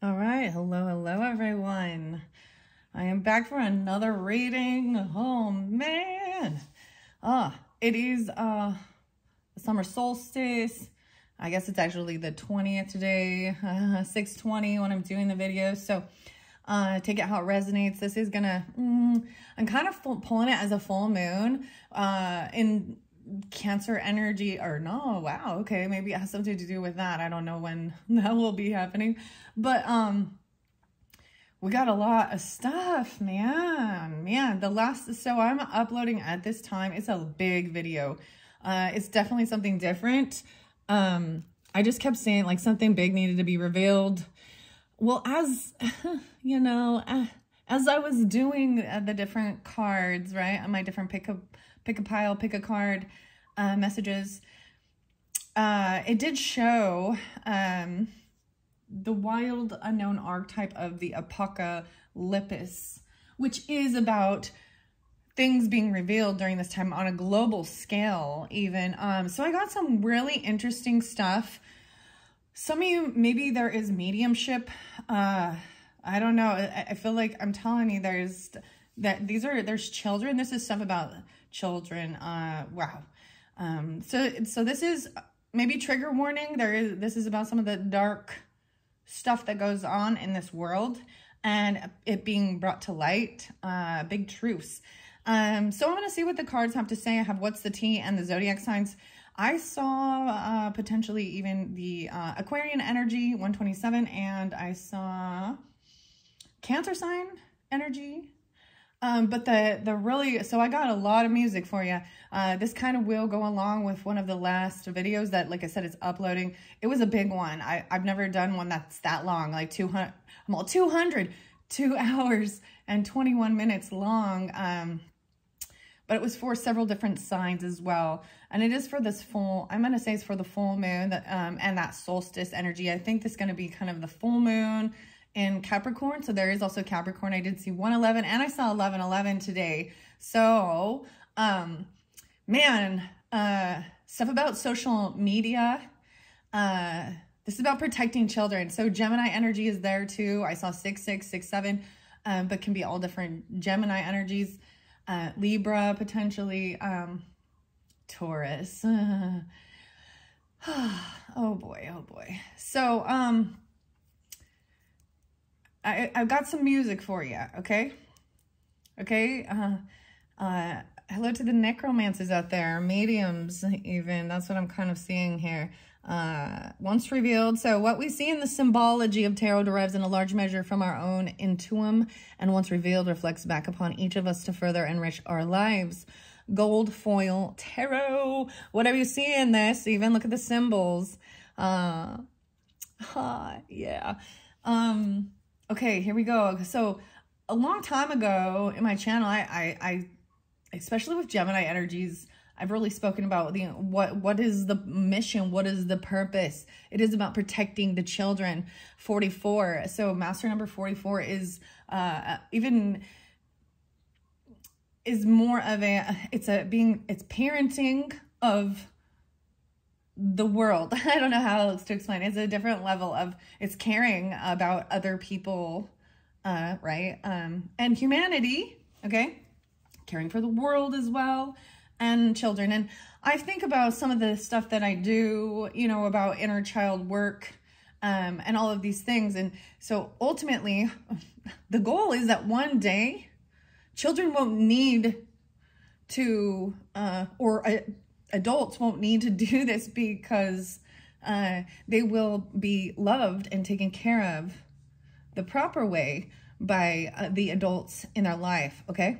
All right, hello, hello, everyone. I am back for another reading. Oh man, ah, it is uh the summer solstice. I guess it's actually the 20th today, uh, 6:20 when I'm doing the video. So, uh, take it how it resonates. This is gonna. Mm, I'm kind of pulling it as a full moon. Uh, in cancer energy or no wow okay maybe it has something to do with that. I don't know when that will be happening. But um we got a lot of stuff man. Man the last so i'm uploading at this time it's a big video. Uh it's definitely something different. Um i just kept saying like something big needed to be revealed. Well as you know uh, as i was doing uh, the different cards right my different pick up pick a pile, pick a card uh, messages. Uh, it did show um, the wild unknown archetype of the apocalypse, which is about things being revealed during this time on a global scale even. Um, so I got some really interesting stuff. Some of you, maybe there is mediumship. Uh, I don't know. I, I feel like I'm telling you there's that these are, there's children. This is stuff about children. Uh, wow. Um, so, so this is maybe trigger warning. There is, this is about some of the dark stuff that goes on in this world and it being brought to light, uh, big truths. Um, so I'm going to see what the cards have to say. I have what's the tea and the zodiac signs. I saw uh, potentially even the uh, Aquarian energy 127 and I saw Cancer sign energy um, but the, the really, so I got a lot of music for you. Uh, this kind of will go along with one of the last videos that, like I said, it's uploading. It was a big one. I, I've never done one that's that long, like 200, well, 200, two hours and 21 minutes long. Um, but it was for several different signs as well. And it is for this full, I'm going to say it's for the full moon that, um, and that solstice energy. I think this is going to be kind of the full moon, in Capricorn. So there is also Capricorn. I did see 111 and I saw 1111 today. So, um, man, uh, stuff about social media. Uh, this is about protecting children. So Gemini energy is there too. I saw 6667, um, but can be all different Gemini energies. Uh, Libra potentially, um, Taurus. oh boy, oh boy. So, um, I, I've got some music for you, okay? Okay? Uh, uh, hello to the necromancers out there, mediums even. That's what I'm kind of seeing here. Uh, once revealed. So what we see in the symbology of tarot derives in a large measure from our own intuitum and once revealed reflects back upon each of us to further enrich our lives. Gold foil tarot. Whatever you see in this, even look at the symbols. Uh, uh yeah. Um, Okay, here we go. So a long time ago in my channel, I, I, I especially with Gemini energies, I've really spoken about the what what is the mission, what is the purpose. It is about protecting the children. 44. So master number 44 is uh even is more of a it's a being it's parenting of the world. I don't know how else to explain. It's a different level of it's caring about other people, uh, right? Um, and humanity, okay? Caring for the world as well and children. And I think about some of the stuff that I do, you know, about inner child work um, and all of these things. And so ultimately, the goal is that one day children won't need to, uh, or uh, adults won't need to do this because uh, they will be loved and taken care of the proper way by uh, the adults in their life, okay?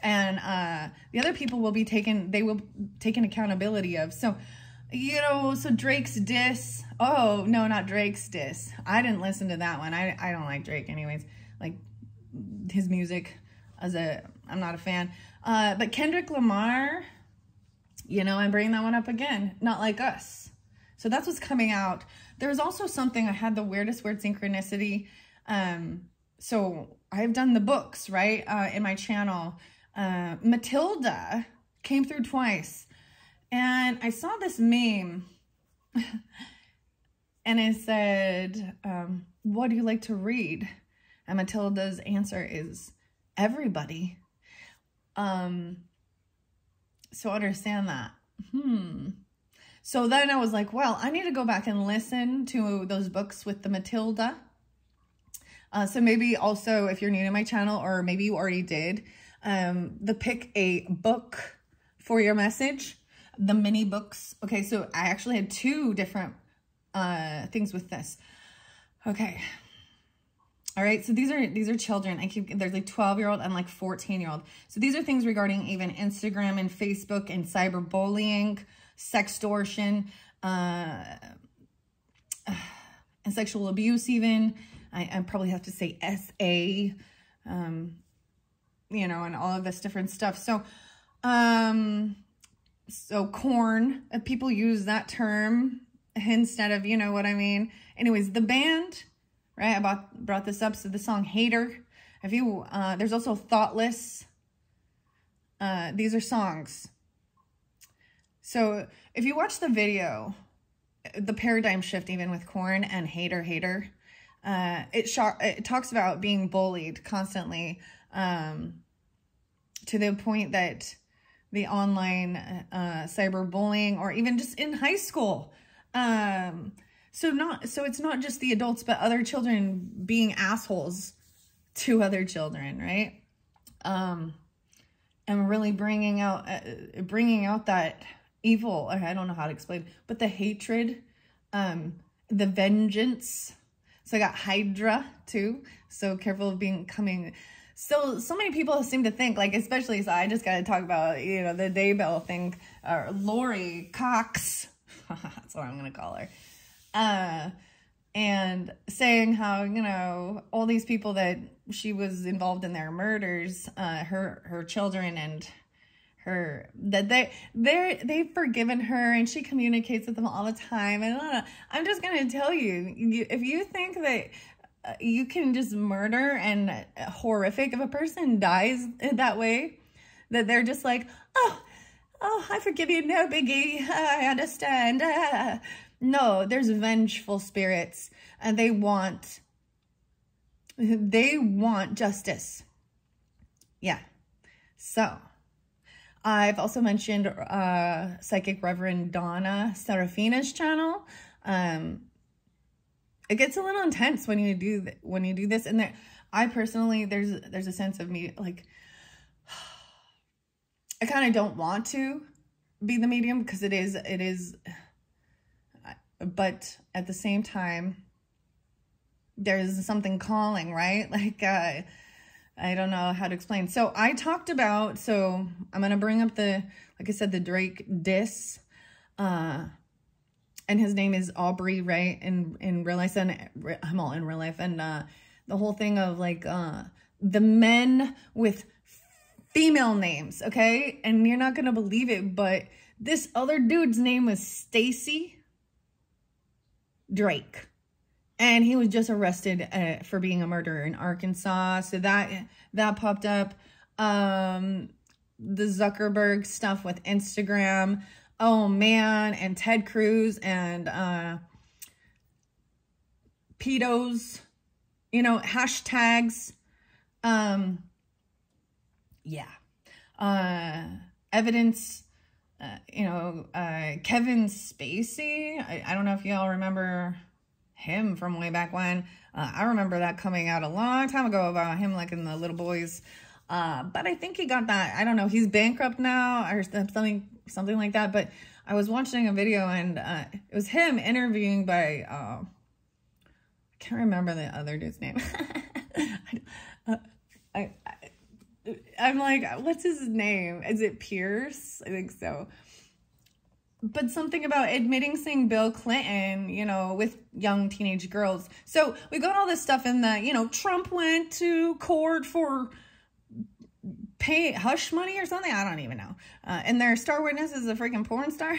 And uh, the other people will be taken, they will taken accountability of. So, you know, so Drake's diss, oh, no, not Drake's diss. I didn't listen to that one. I, I don't like Drake anyways. Like, his music, as a, I'm not a fan. Uh, but Kendrick Lamar, you know, I'm bringing that one up again. Not like us. So that's what's coming out. There's also something, I had the weirdest word synchronicity. Um, so I've done the books, right, uh, in my channel. Uh, Matilda came through twice. And I saw this meme. and it said, um, what do you like to read? And Matilda's answer is everybody. Um, so understand that. Hmm. So then I was like, well, I need to go back and listen to those books with the Matilda. Uh, so maybe also if you're new to my channel or maybe you already did, um, the pick a book for your message, the mini books. Okay, so I actually had two different uh, things with this. Okay. All right, so these are these are children. I keep there's like 12 year old and like 14 year old. So these are things regarding even Instagram and Facebook and cyberbullying, sextortion, uh, and sexual abuse. Even I, I probably have to say SA, um, you know, and all of this different stuff. So, um, so corn. Uh, people use that term instead of, you know what I mean? Anyways, the band, right? I brought, brought this up. So the song Hater. If you, uh, there's also Thoughtless. Uh, these are songs. So if you watch the video, the paradigm shift even with Korn and Hater Hater, uh, it, it talks about being bullied constantly um, to the point that the online uh, cyberbullying or even just in high school, um, so not so it's not just the adults, but other children being assholes to other children, right? Um, and really bringing out uh, bringing out that evil. I don't know how to explain, but the hatred, um, the vengeance. So I got Hydra too. So careful of being coming. So, so many people seem to think, like, especially, so I just got to talk about, you know, the Daybell thing, or Lori Cox, That's what I'm going to call her. Uh, and saying how, you know, all these people that she was involved in their murders, uh, her, her children and her, that they, they're, they've forgiven her and she communicates with them all the time. And I I'm just going to tell you, you, if you think that uh, you can just murder and horrific if a person dies that way, that they're just like, oh, oh, I forgive you, no biggie, I understand. No, there's vengeful spirits and they want, they want justice. Yeah. So, I've also mentioned uh, Psychic Reverend Donna Serafina's channel. Um, it gets a little intense when you do when you do this, and there, I personally there's there's a sense of me like I kind of don't want to be the medium because it is, it is, but at the same time, there's something calling, right? Like, uh, I don't know how to explain. So I talked about, so I'm going to bring up the, like I said, the Drake diss, uh, and his name is Aubrey, right? In, in real life, and I'm all in real life. And, uh, the whole thing of like, uh, the men with female names, okay? And you're not going to believe it, but this other dude's name was Stacy Drake. And he was just arrested uh, for being a murderer in Arkansas. So that that popped up. Um, the Zuckerberg stuff with Instagram. Oh, man. And Ted Cruz and uh, pedos. You know, hashtags. Um, yeah. Uh, evidence, uh, you know, uh, Kevin Spacey. I, I don't know if y'all remember him from way back when. Uh, I remember that coming out a long time ago about him like in the little boys. Uh, but I think he got that. I don't know. He's bankrupt now or something, something like that. But I was watching a video and uh, it was him interviewing by, uh, I can't remember the other dude's name. I'm like, what's his name? Is it Pierce? I think so. But something about admitting seeing Bill Clinton, you know, with young teenage girls. So we got all this stuff in the, you know, Trump went to court for pay hush money or something. I don't even know. Uh, and their star witness is a freaking porn star.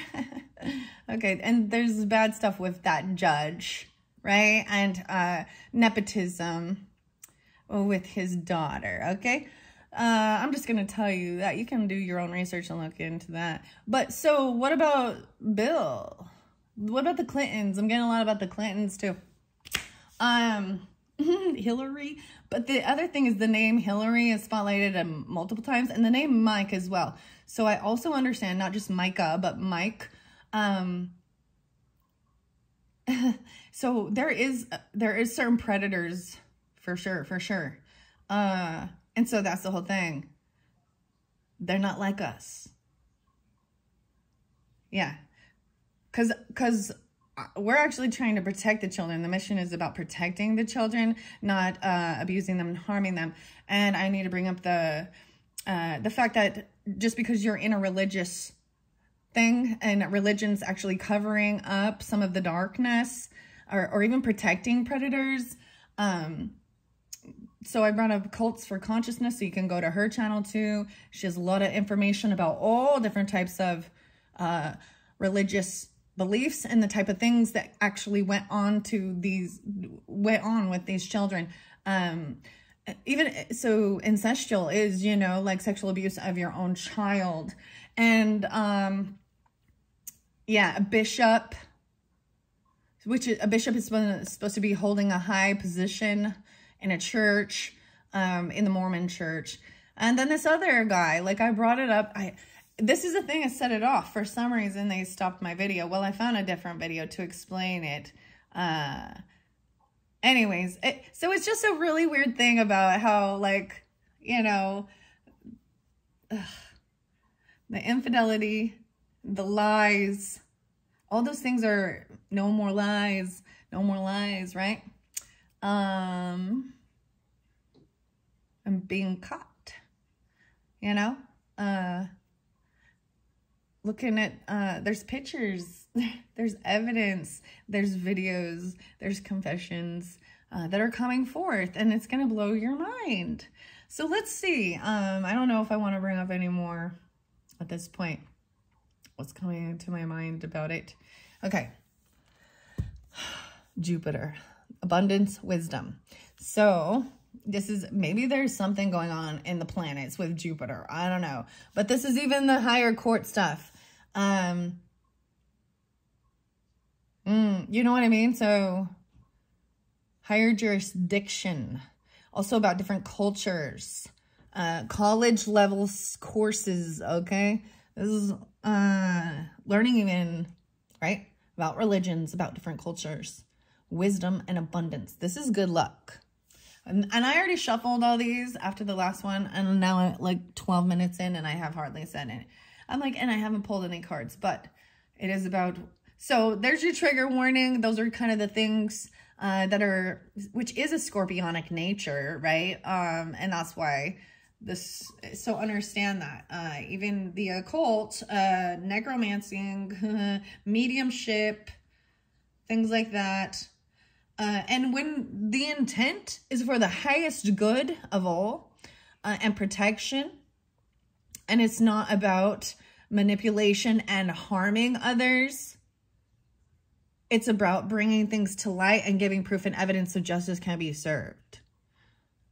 okay. And there's bad stuff with that judge, right? And uh, nepotism with his daughter. Okay. Uh, I'm just going to tell you that you can do your own research and look into that. But so what about Bill? what about the Clintons? I'm getting a lot about the Clintons too. Um, Hillary. But the other thing is the name Hillary is spotlighted um, multiple times and the name Mike as well. So I also understand not just Micah, but Mike. Um, so there is, there is certain predators for sure, for sure. Uh, and so that's the whole thing. They're not like us. Yeah. Cause, cause we're actually trying to protect the children. The mission is about protecting the children, not uh, abusing them and harming them. And I need to bring up the uh, the fact that just because you're in a religious thing and religion's actually covering up some of the darkness or, or even protecting predators. Um, so I brought up Cults for Consciousness, so you can go to her channel too. She has a lot of information about all different types of uh, religious beliefs and the type of things that actually went on to these went on with these children. Um even so incestual is you know like sexual abuse of your own child. And um yeah a bishop which a bishop is supposed to be holding a high position in a church um in the mormon church and then this other guy like i brought it up i this is the thing that set it off. For some reason, they stopped my video. Well, I found a different video to explain it. Uh, anyways, it, so it's just a really weird thing about how, like, you know, ugh, the infidelity, the lies, all those things are no more lies, no more lies, right? Um, I'm being caught, you know? Uh, looking at uh there's pictures there's evidence there's videos there's confessions uh, that are coming forth and it's gonna blow your mind. So let's see um i don't know if i want to bring up any more at this point what's coming into my mind about it. Okay. Jupiter abundance wisdom. So this is maybe there's something going on in the planets with Jupiter. I don't know. But this is even the higher court stuff. Um, mm, you know what I mean? So higher jurisdiction, also about different cultures, uh, college levels courses, okay? This is uh, learning even, right? About religions, about different cultures, wisdom and abundance. This is good luck. And, and I already shuffled all these after the last one, and now I'm like 12 minutes in and I have hardly said it. I'm like, and I haven't pulled any cards, but it is about, so there's your trigger warning. Those are kind of the things uh, that are, which is a scorpionic nature, right? Um, and that's why this, so understand that. Uh, even the occult, uh, necromancing, mediumship, things like that. Uh, and when the intent is for the highest good of all uh, and protection, and it's not about manipulation and harming others. It's about bringing things to light and giving proof and evidence so justice can be served.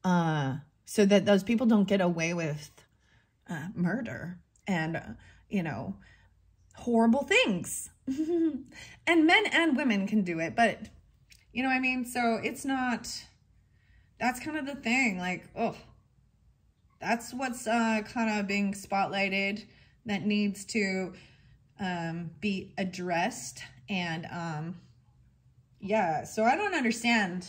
Uh, so that those people don't get away with uh, murder and, uh, you know, horrible things. and men and women can do it, but you know what I mean? So it's not, that's kind of the thing. Like, oh, that's what's uh, kind of being spotlighted that needs to um, be addressed. And um, yeah, so I don't understand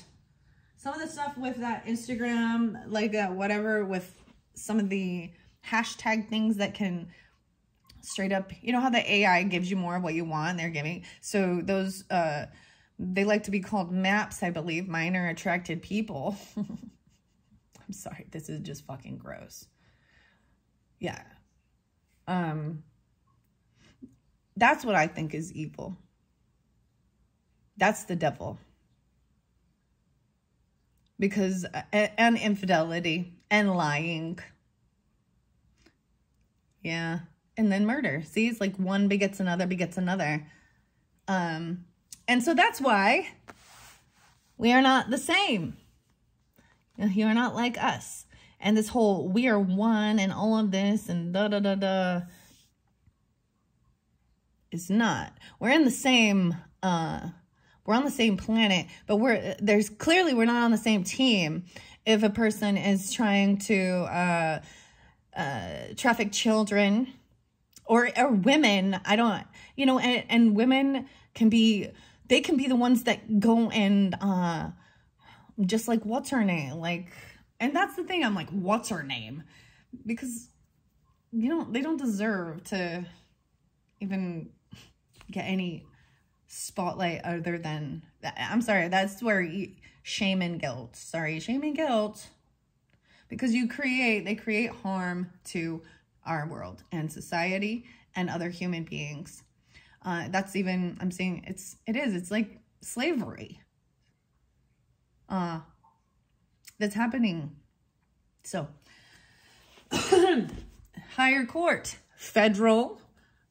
some of the stuff with that Instagram, like uh, whatever, with some of the hashtag things that can straight up, you know how the AI gives you more of what you want, they're giving. So those, uh, they like to be called maps, I believe. Minor attracted people. I'm sorry, this is just fucking gross. Yeah. Um, that's what I think is evil. That's the devil. Because, and infidelity and lying. Yeah. And then murder. See, it's like one begets another, begets another. Um, and so that's why we are not the same. You are not like us. And this whole we are one and all of this and da da da da. is not. We're in the same, uh, we're on the same planet, but we're, there's clearly we're not on the same team if a person is trying to, uh, uh, traffic children or, or women. I don't, you know, and, and women can be, they can be the ones that go and, uh, just like, what's her name? Like, and that's the thing. I'm like, what's her name? Because you don't, they don't deserve to even get any spotlight other than that. I'm sorry. That's where you, shame and guilt. Sorry, shame and guilt. Because you create, they create harm to our world and society and other human beings. Uh, that's even, I'm saying it's, it is, it's like slavery. Uh, that's happening. So, higher court, federal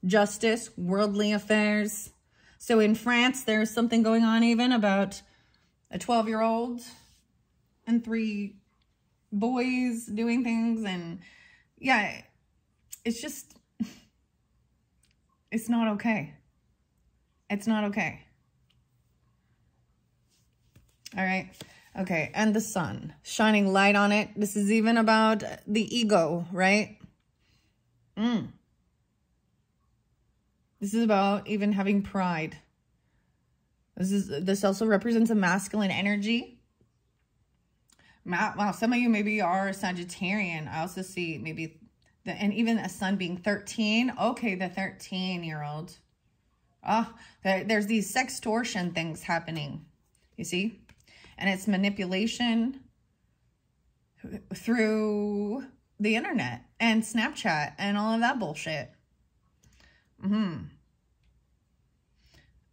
justice, worldly affairs. So in France, there's something going on even about a 12-year-old and three boys doing things. And yeah, it's just, it's not okay. It's not okay. All right. Okay. And the sun shining light on it. This is even about the ego, right? Mm. This is about even having pride. This is this also represents a masculine energy. Wow, some of you maybe are a Sagittarian. I also see maybe the and even a sun being 13. Okay, the 13 year old. Ah, oh, there's these sextortion things happening. You see? And it's manipulation through the internet and Snapchat and all of that bullshit. Hmm.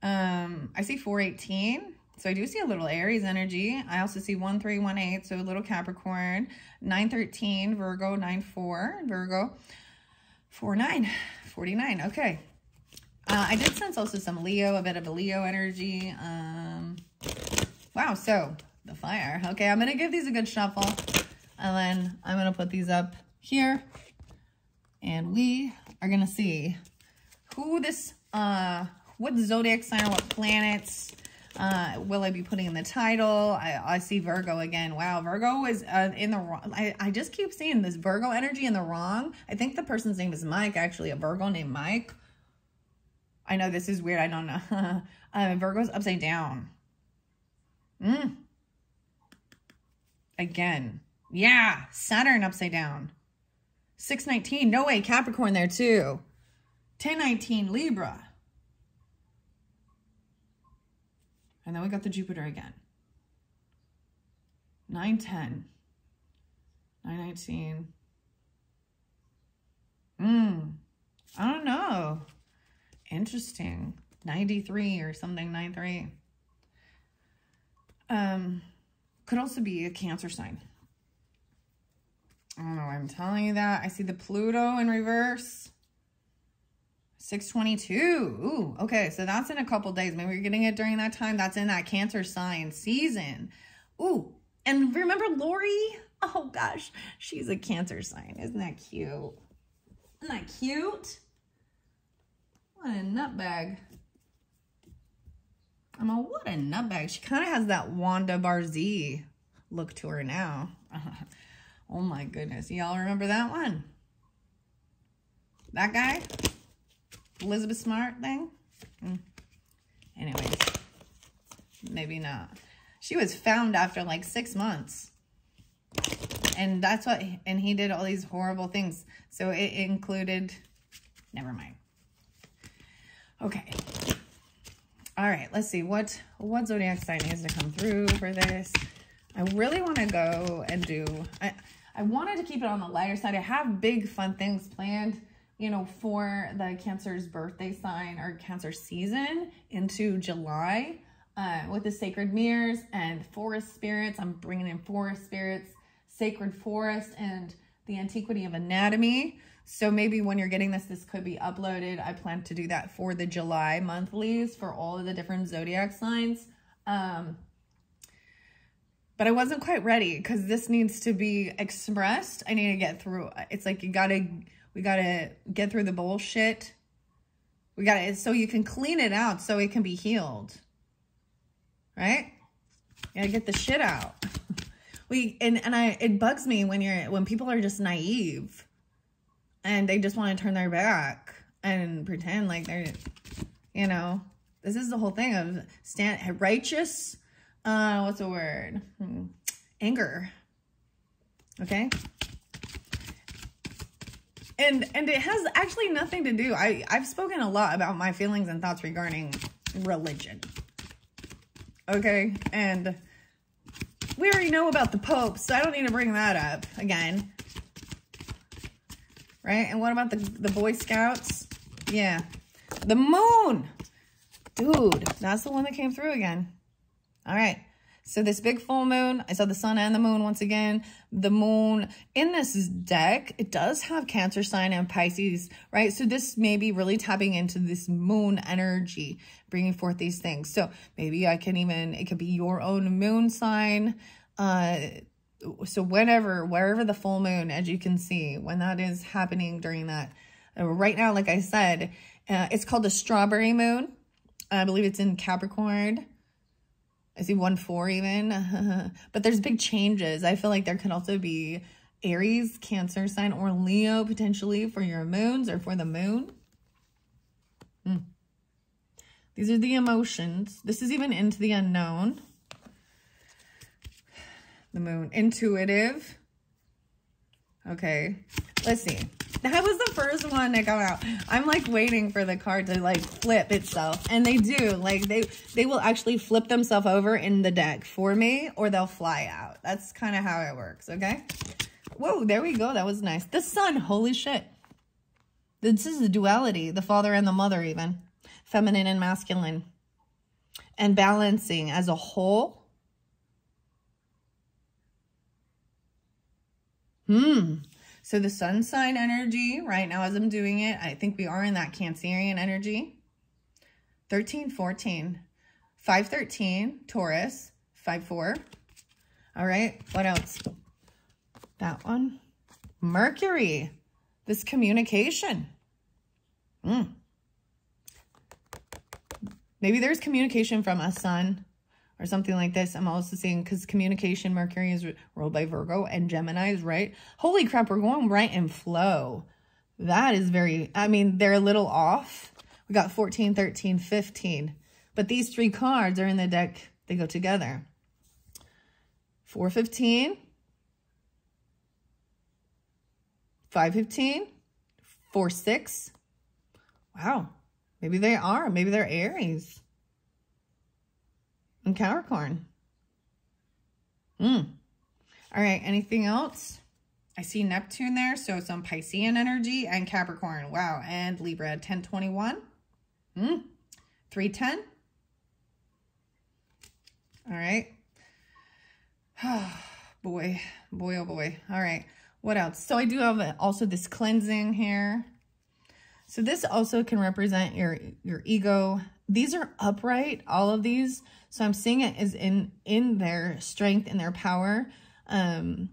Um, I see 418. So I do see a little Aries energy. I also see 1318, so a little Capricorn. 913, Virgo, 94, Virgo. 49, 49. Okay. Uh, I did sense also some Leo, a bit of a Leo energy. Um, wow, so the fire. Okay, I'm going to give these a good shuffle. And then I'm going to put these up here. And we are going to see who this, uh, what zodiac sign what planets uh, will I be putting in the title? I, I see Virgo again. Wow, Virgo is uh, in the wrong. I, I just keep seeing this Virgo energy in the wrong. I think the person's name is Mike, actually, a Virgo named Mike. I know this is weird. I don't know. uh, Virgo's upside down. Mm. Again. Yeah, Saturn upside down. 619. No way, Capricorn there too. 1019, Libra. And then we got the Jupiter again. 910. 919. Hmm. I don't know. Interesting. 93 or something, 93. Um, could also be a cancer sign. I don't know I'm telling you that. I see the Pluto in reverse. 622. Ooh, okay. So that's in a couple days. Maybe you're getting it during that time. That's in that cancer sign season. Ooh, and remember Lori? Oh gosh, she's a cancer sign. Isn't that cute? Isn't that cute? What a nutbag. I'm a, what a nutbag. She kind of has that Wanda Barzee look to her now. oh my goodness. Y'all remember that one? That guy? Elizabeth Smart thing? Mm. Anyways, maybe not. She was found after like six months. And that's what, and he did all these horrible things. So it included, never mind. Okay. All right, let's see. What, what zodiac sign needs to come through for this? I really want to go and do, I, I wanted to keep it on the lighter side. I have big fun things planned you know, for the Cancer's birthday sign or Cancer season into July uh, with the sacred mirrors and forest spirits. I'm bringing in forest spirits, sacred forest, and the antiquity of anatomy. So maybe when you're getting this, this could be uploaded. I plan to do that for the July monthlies for all of the different zodiac signs. Um, but I wasn't quite ready because this needs to be expressed. I need to get through. It's like you got to we got to get through the bullshit We gotta, so you can clean it out so it can be healed. Right? You gotta get the shit out. We and, and I it bugs me when you're when people are just naive and they just want to turn their back and pretend like they're you know, this is the whole thing of stand righteous uh what's the word? Hmm. Anger. Okay? and and it has actually nothing to do i i've spoken a lot about my feelings and thoughts regarding religion okay and we already know about the pope so i don't need to bring that up again right and what about the the boy scouts yeah the moon dude that's the one that came through again all right so this big full moon, I saw the sun and the moon once again. The moon in this deck, it does have Cancer sign and Pisces, right? So this may be really tapping into this moon energy, bringing forth these things. So maybe I can even, it could be your own moon sign. Uh, so whenever, wherever the full moon, as you can see, when that is happening during that, uh, right now, like I said, uh, it's called the strawberry moon. I believe it's in Capricorn. I see one four even. but there's big changes. I feel like there could also be Aries, Cancer sign, or Leo potentially for your moons or for the moon. Hmm. These are the emotions. This is even into the unknown. The moon. Intuitive. Okay. Let's see. That was the first one that got out. I'm like waiting for the card to like flip itself. And they do. Like they they will actually flip themselves over in the deck for me or they'll fly out. That's kind of how it works, okay? Whoa, there we go. That was nice. The sun, holy shit. This is the duality, the father and the mother even. Feminine and masculine. And balancing as a whole. Hmm. So the sun sign energy, right now as I'm doing it, I think we are in that Cancerian energy. 13, 14, 5, 13, Taurus, 5, 4. All right, what else? That one. Mercury, this communication. Mm. Maybe there's communication from a sun or something like this. I'm also seeing because communication, Mercury is ruled by Virgo and Gemini is right. Holy crap, we're going right in flow. That is very, I mean, they're a little off. We got 14, 13, 15. But these three cards are in the deck. They go together. 415, 515, 4, 6. Wow. Maybe they are. Maybe they're Aries and Capricorn. Hmm. All right, anything else? I see Neptune there, so some Piscean energy and Capricorn. Wow, and Libra, 1021. Hmm. 310. All right. boy, boy, oh boy. All right, what else? So I do have also this cleansing here. So this also can represent your, your ego. These are upright, all of these. So I'm seeing it is in, in their strength and their power. Um,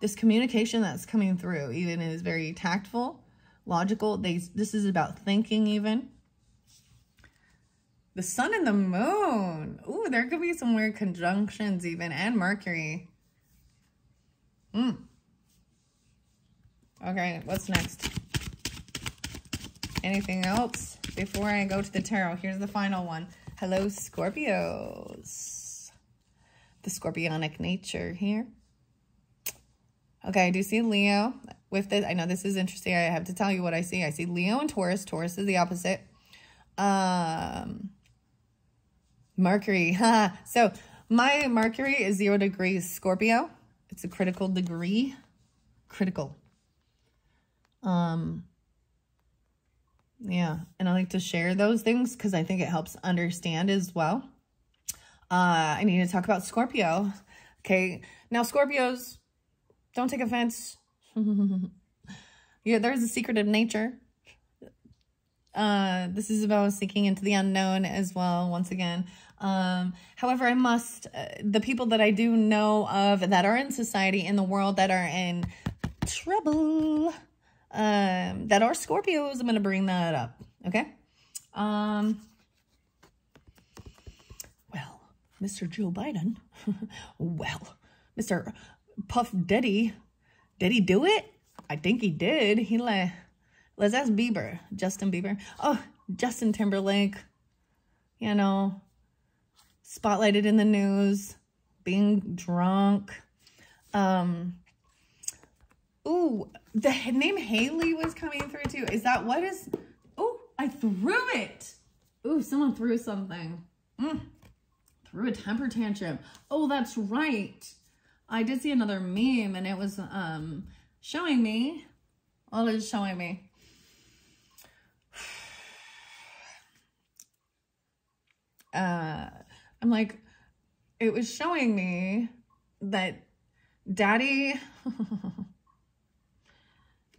this communication that's coming through even is very tactful, logical. They, this is about thinking even. The sun and the moon. Ooh, there could be some weird conjunctions even and Mercury. Hmm. Okay, what's next? Anything else before I go to the tarot? Here's the final one. Hello, Scorpios. The scorpionic nature here. Okay, I do see Leo with this. I know this is interesting. I have to tell you what I see. I see Leo and Taurus. Taurus is the opposite. Um, Mercury. Ha. So my Mercury is zero degrees Scorpio. It's a critical degree. Critical. Um, yeah, and I like to share those things because I think it helps understand as well. Uh, I need to talk about Scorpio. Okay, now Scorpios, don't take offense. yeah, there's a secretive nature. Uh, this is about seeking into the unknown as well, once again. Um, however, I must, uh, the people that I do know of that are in society, in the world, that are in trouble, um, that are Scorpios, I'm going to bring that up. Okay. Um, well, Mr. Joe Biden, well, Mr. Puff Daddy, did he do it? I think he did. He let, let's ask Bieber, Justin Bieber. Oh, Justin Timberlake, you know, spotlighted in the news, being drunk. Um, ooh, the name Haley was coming through too. Is that what is? Oh, I threw it. Ooh, someone threw something. Mm, threw a temper tantrum. Oh, that's right. I did see another meme and it was um showing me. All it is showing me. Uh, I'm like, it was showing me that daddy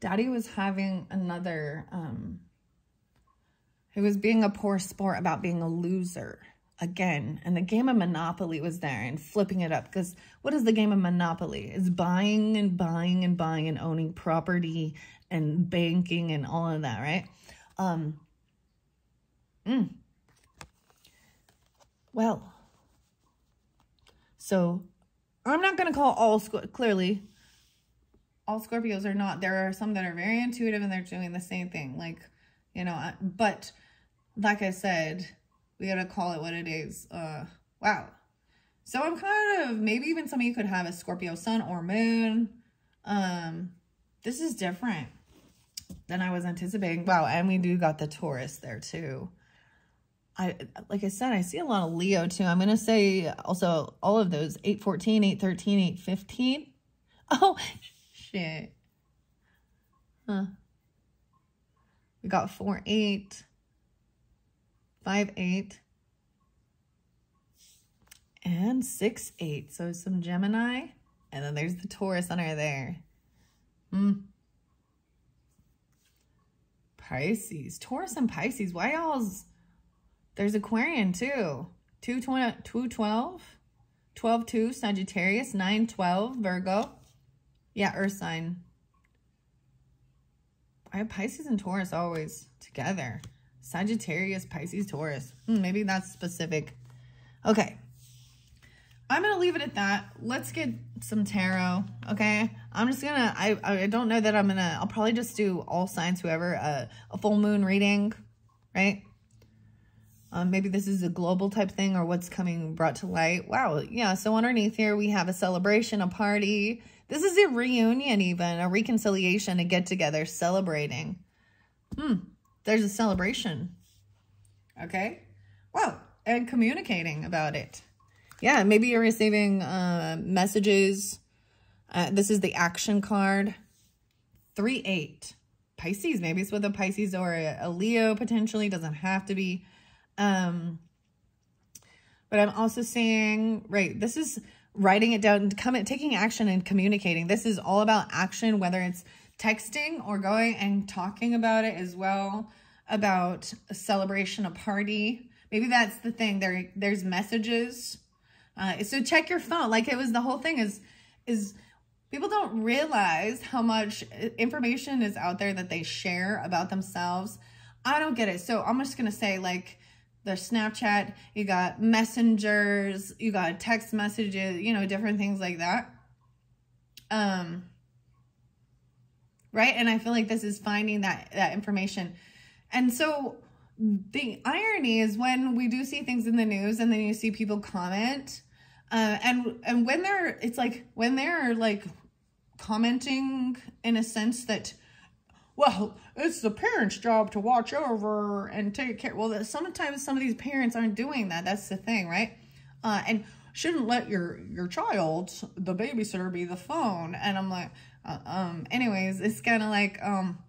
daddy was having another um he was being a poor sport about being a loser again. And the game of monopoly was there and flipping it up because what is the game of monopoly? It's buying and buying and buying and owning property and banking and all of that right? Um mm. well so I'm not going to call all, clearly, all Scorpios are not. There are some that are very intuitive and they're doing the same thing. Like, you know, but like I said, we got to call it what it is. Uh, wow. So I'm kind of, maybe even some of you could have a Scorpio sun or moon. Um, this is different than I was anticipating. Wow. And we do got the Taurus there too. I like I said, I see a lot of Leo too. I'm going to say also all of those 814, 813, 815. Oh, shit. Huh. We got 4, 8, 5, 8, and 6, 8. So some Gemini, and then there's the Taurus under there. Hmm. Pisces. Taurus and Pisces. Why y'all's there's Aquarian too. 212, 12, 2, Sagittarius, 9, 12, Virgo. Yeah, Earth sign. I have Pisces and Taurus always together. Sagittarius, Pisces, Taurus. Hmm, maybe that's specific. Okay. I'm going to leave it at that. Let's get some tarot, okay? I'm just going to, I I don't know that I'm going to, I'll probably just do all signs, whoever, uh, a full moon reading, right? Um, maybe this is a global type thing or what's coming brought to light. Wow. Yeah. So underneath here, we have a celebration, a party. This is a reunion even, a reconciliation, a get together, celebrating. Hmm. There's a celebration. Okay. Wow. And communicating about it. Yeah. Maybe you're receiving uh, messages. Uh, this is the action card. 3-8. Pisces. Maybe it's with a Pisces or a, a Leo potentially. Doesn't have to be. Um, but I'm also saying, right, this is writing it down, and coming, taking action and communicating. This is all about action, whether it's texting or going and talking about it as well, about a celebration, a party. Maybe that's the thing. There, there's messages. Uh, so check your phone. Like it was the whole thing is, is people don't realize how much information is out there that they share about themselves. I don't get it. So I'm just going to say like, there's Snapchat, you got messengers, you got text messages, you know, different things like that. Um, right? And I feel like this is finding that, that information. And so the irony is when we do see things in the news and then you see people comment, uh, and, and when they're, it's like, when they're like commenting in a sense that well, it's the parents' job to watch over and take care. Well, sometimes some of these parents aren't doing that. That's the thing, right? Uh, and shouldn't let your your child, the babysitter, be the phone. And I'm like, uh, um. Anyways, it's kind of like um.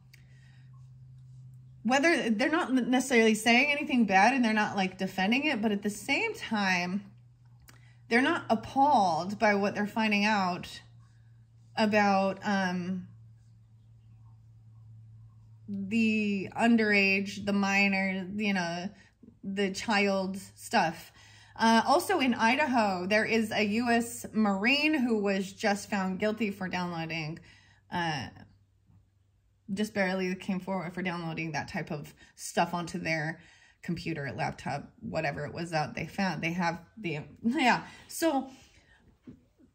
Whether they're not necessarily saying anything bad and they're not like defending it, but at the same time, they're not appalled by what they're finding out about um the underage, the minor, you know, the child stuff. Uh, also in Idaho, there is a U.S. Marine who was just found guilty for downloading uh, just barely came forward for downloading that type of stuff onto their computer, laptop, whatever it was that they found. They have the, yeah. So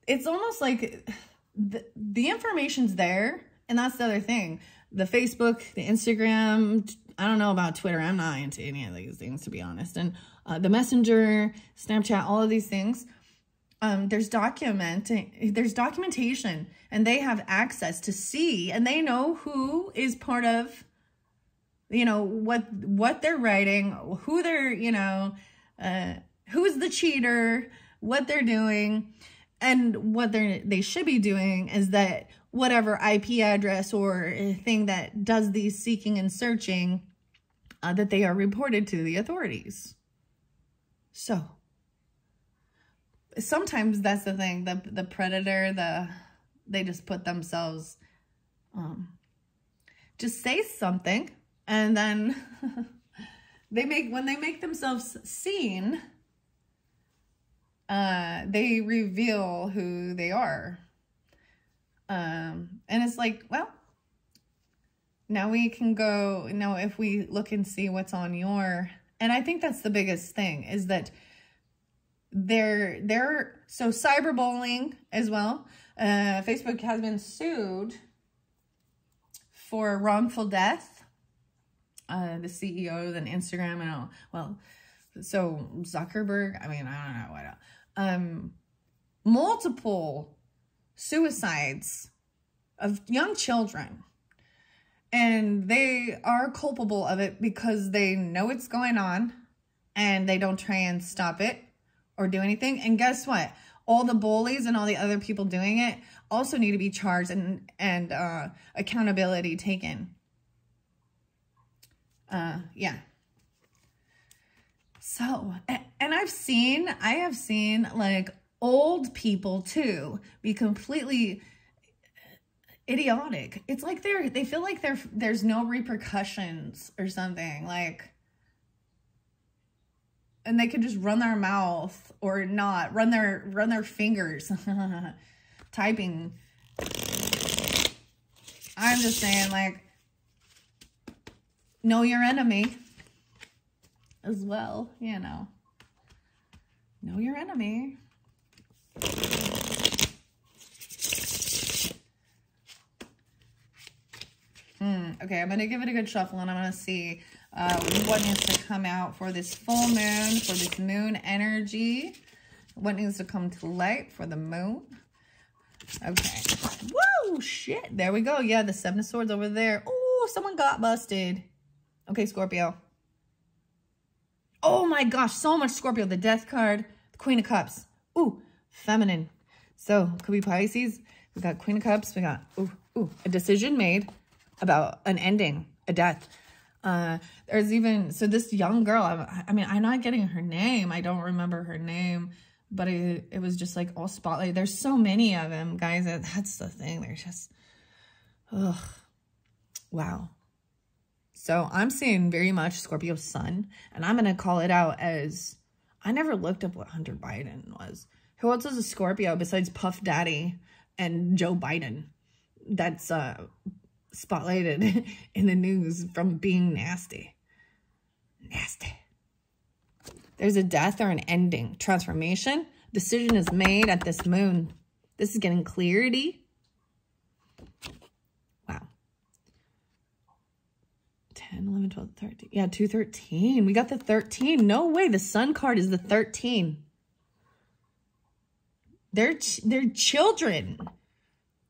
it's almost like the, the information's there. And that's the other thing. The Facebook, the Instagram, I don't know about Twitter. I'm not into any of these things, to be honest. And uh, the Messenger, Snapchat, all of these things. Um, there's documenting, there's documentation and they have access to see and they know who is part of, you know, what, what they're writing, who they're, you know, uh, who's the cheater, what they're doing. And what they they should be doing is that whatever IP address or thing that does these seeking and searching, uh, that they are reported to the authorities. So sometimes that's the thing, the, the predator, the, they just put themselves, um, just say something and then they make, when they make themselves seen, uh, they reveal who they are. Um, and it's like, well, now we can go, now if we look and see what's on your, and I think that's the biggest thing is that they're, they're, so cyberbullying as well. Uh, Facebook has been sued for wrongful death. Uh, the CEO and Instagram and all, well, so Zuckerberg, I mean, I don't know what, um, multiple suicides of young children. And they are culpable of it because they know it's going on and they don't try and stop it or do anything. And guess what? All the bullies and all the other people doing it also need to be charged and, and uh, accountability taken. Uh, yeah. So, and I've seen, I have seen like old people too be completely idiotic. It's like they're, they feel like there there's no repercussions or something like, and they can just run their mouth or not run their, run their fingers typing. I'm just saying like, know your enemy as well, you know. Know your enemy. Mm, okay, I'm going to give it a good shuffle and I'm going to see uh, what needs to come out for this full moon, for this moon energy. What needs to come to light for the moon. Okay. Whoa, shit. There we go. Yeah, the Seven of Swords over there. Oh, someone got busted. Okay, Scorpio. Oh my gosh, so much Scorpio. The Death card, the Queen of Cups. Ooh, feminine. So, could be Pisces. We got Queen of Cups. We got, ooh, ooh, a decision made about an ending, a death. Uh, there's even, so this young girl, I, I mean, I'm not getting her name. I don't remember her name, but it, it was just like all spotlight. There's so many of them, guys. That's the thing. They're just, ugh, wow. So I'm seeing very much Scorpio sun, and I'm going to call it out as, I never looked up what Hunter Biden was. Who else is a Scorpio besides Puff Daddy and Joe Biden? That's uh, spotlighted in the news from being nasty. Nasty. There's a death or an ending. Transformation. Decision is made at this moon. This is getting clarity. Wow. 10, 11, 12, 13. Yeah, 213. We got the 13. No way. The sun card is the 13. They're, they're children.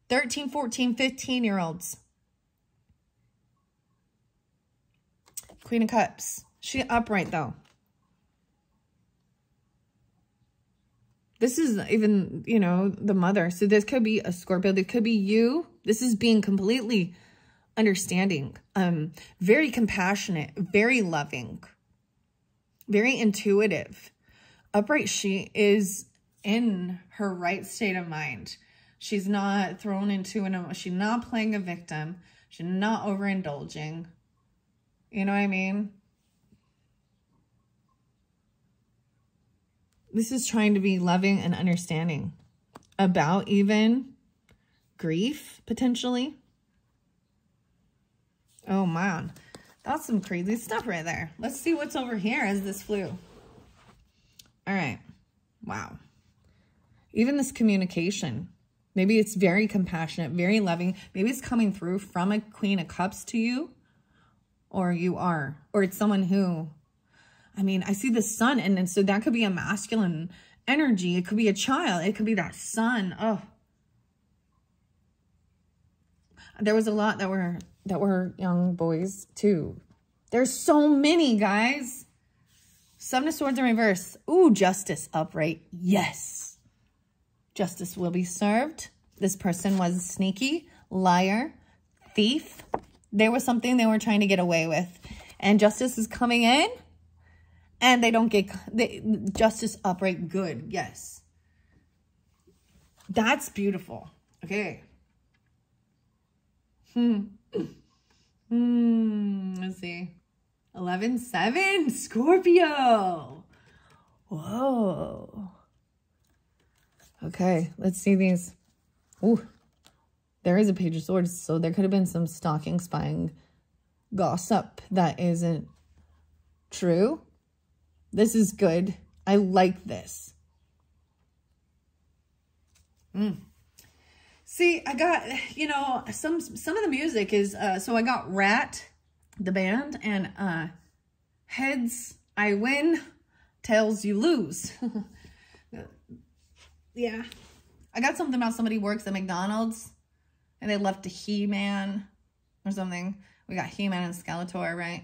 13, 14, 15 year olds. Queen of Cups. She upright though. This is even, you know, the mother. So this could be a Scorpio. This could be you. This is being completely understanding, um, very compassionate, very loving, very intuitive. Upright, she is in her right state of mind. She's not thrown into an, she's not playing a victim. She's not overindulging. You know what I mean? This is trying to be loving and understanding about even grief, potentially. Oh, man. That's some crazy stuff right there. Let's see what's over here as this flew. All right. Wow. Even this communication. Maybe it's very compassionate, very loving. Maybe it's coming through from a Queen of Cups to you. Or you are. Or it's someone who... I mean, I see the sun. And, and so that could be a masculine energy. It could be a child. It could be that sun. Oh. There was a lot that were that were young boys too. There's so many, guys. Seven of Swords in reverse. Ooh, justice upright. Yes. Justice will be served. This person was sneaky, liar, thief. There was something they were trying to get away with. And justice is coming in. And they don't get they, justice upright good. Yes. That's beautiful. Okay. Hmm. Hmm. Let's see. 11, 7. Scorpio. Whoa. Okay. Let's see these. Ooh. There is a page of swords. So there could have been some stalking, spying, gossip that isn't true. This is good. I like this. Mm. See, I got, you know, some some of the music is, uh, so I got Rat, the band, and uh, Heads, I win, Tails, you lose. yeah. I got something about somebody works at McDonald's, and they left a He-Man or something. We got He-Man and Skeletor, right?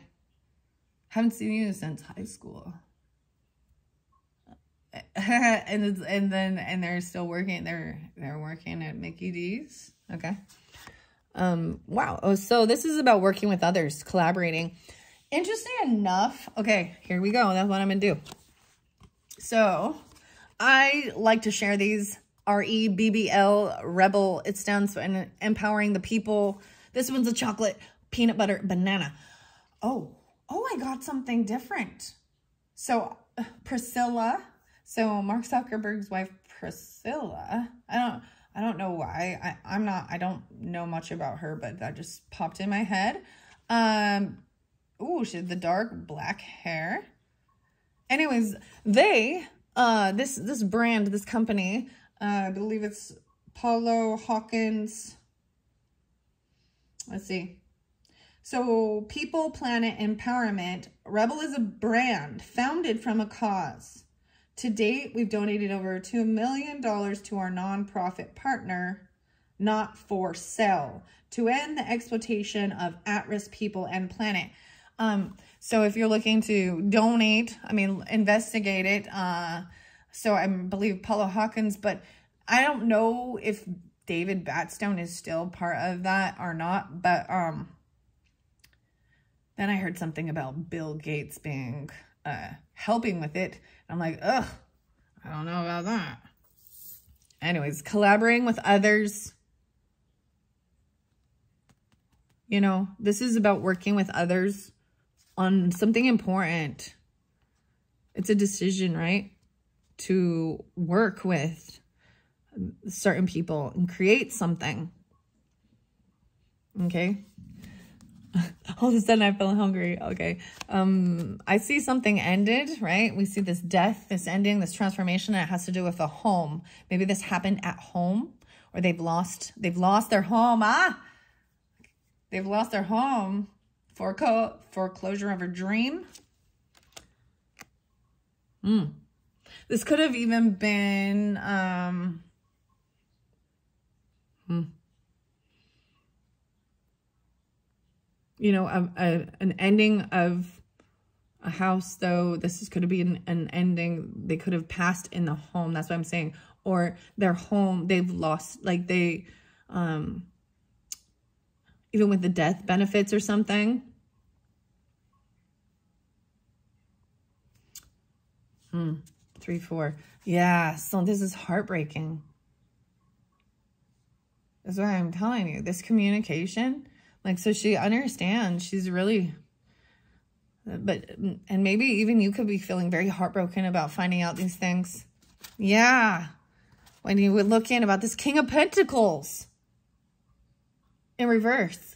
Haven't seen you since high school. and and then and they're still working they're they're working at Mickey D's okay um wow oh so this is about working with others collaborating interesting enough okay here we go that's what I'm gonna do so I like to share these. R-E-B-B-L rebel. It stands for empowering the people. This one's a chocolate peanut butter banana. Oh oh I got something different. So Priscilla. So Mark Zuckerberg's wife, Priscilla, I don't, I don't know why. I, I'm not, I don't know much about her, but that just popped in my head. Um, ooh, she had the dark black hair. Anyways, they, uh, this, this brand, this company, uh, I believe it's Paulo Hawkins. Let's see. So People, Planet, Empowerment. Rebel is a brand founded from a cause. To date, we've donated over $2 million to our nonprofit partner, Not for Sale, to end the exploitation of at-risk people and planet. Um, so if you're looking to donate, I mean, investigate it. Uh, so I believe Paula Hawkins, but I don't know if David Batstone is still part of that or not. But um, then I heard something about Bill Gates being uh, helping with it. I'm like, ugh, I don't know about that. Anyways, collaborating with others. You know, this is about working with others on something important. It's a decision, right? To work with certain people and create something. Okay? all of a sudden I feel hungry. Okay. Um, I see something ended, right? We see this death, this ending, this transformation, it has to do with a home. Maybe this happened at home or they've lost, they've lost their home. Ah, they've lost their home. Foreclo foreclosure of a dream. Hmm. This could have even been, um, hmm. you know, a, a, an ending of a house, though. This is, could be an, an ending. They could have passed in the home. That's what I'm saying. Or their home, they've lost, like they, um, even with the death benefits or something. Hmm. Three, four. Yeah. So this is heartbreaking. That's why I'm telling you. This communication like, so she understands. She's really, but, and maybe even you could be feeling very heartbroken about finding out these things. Yeah. When you would look in about this King of Pentacles in reverse.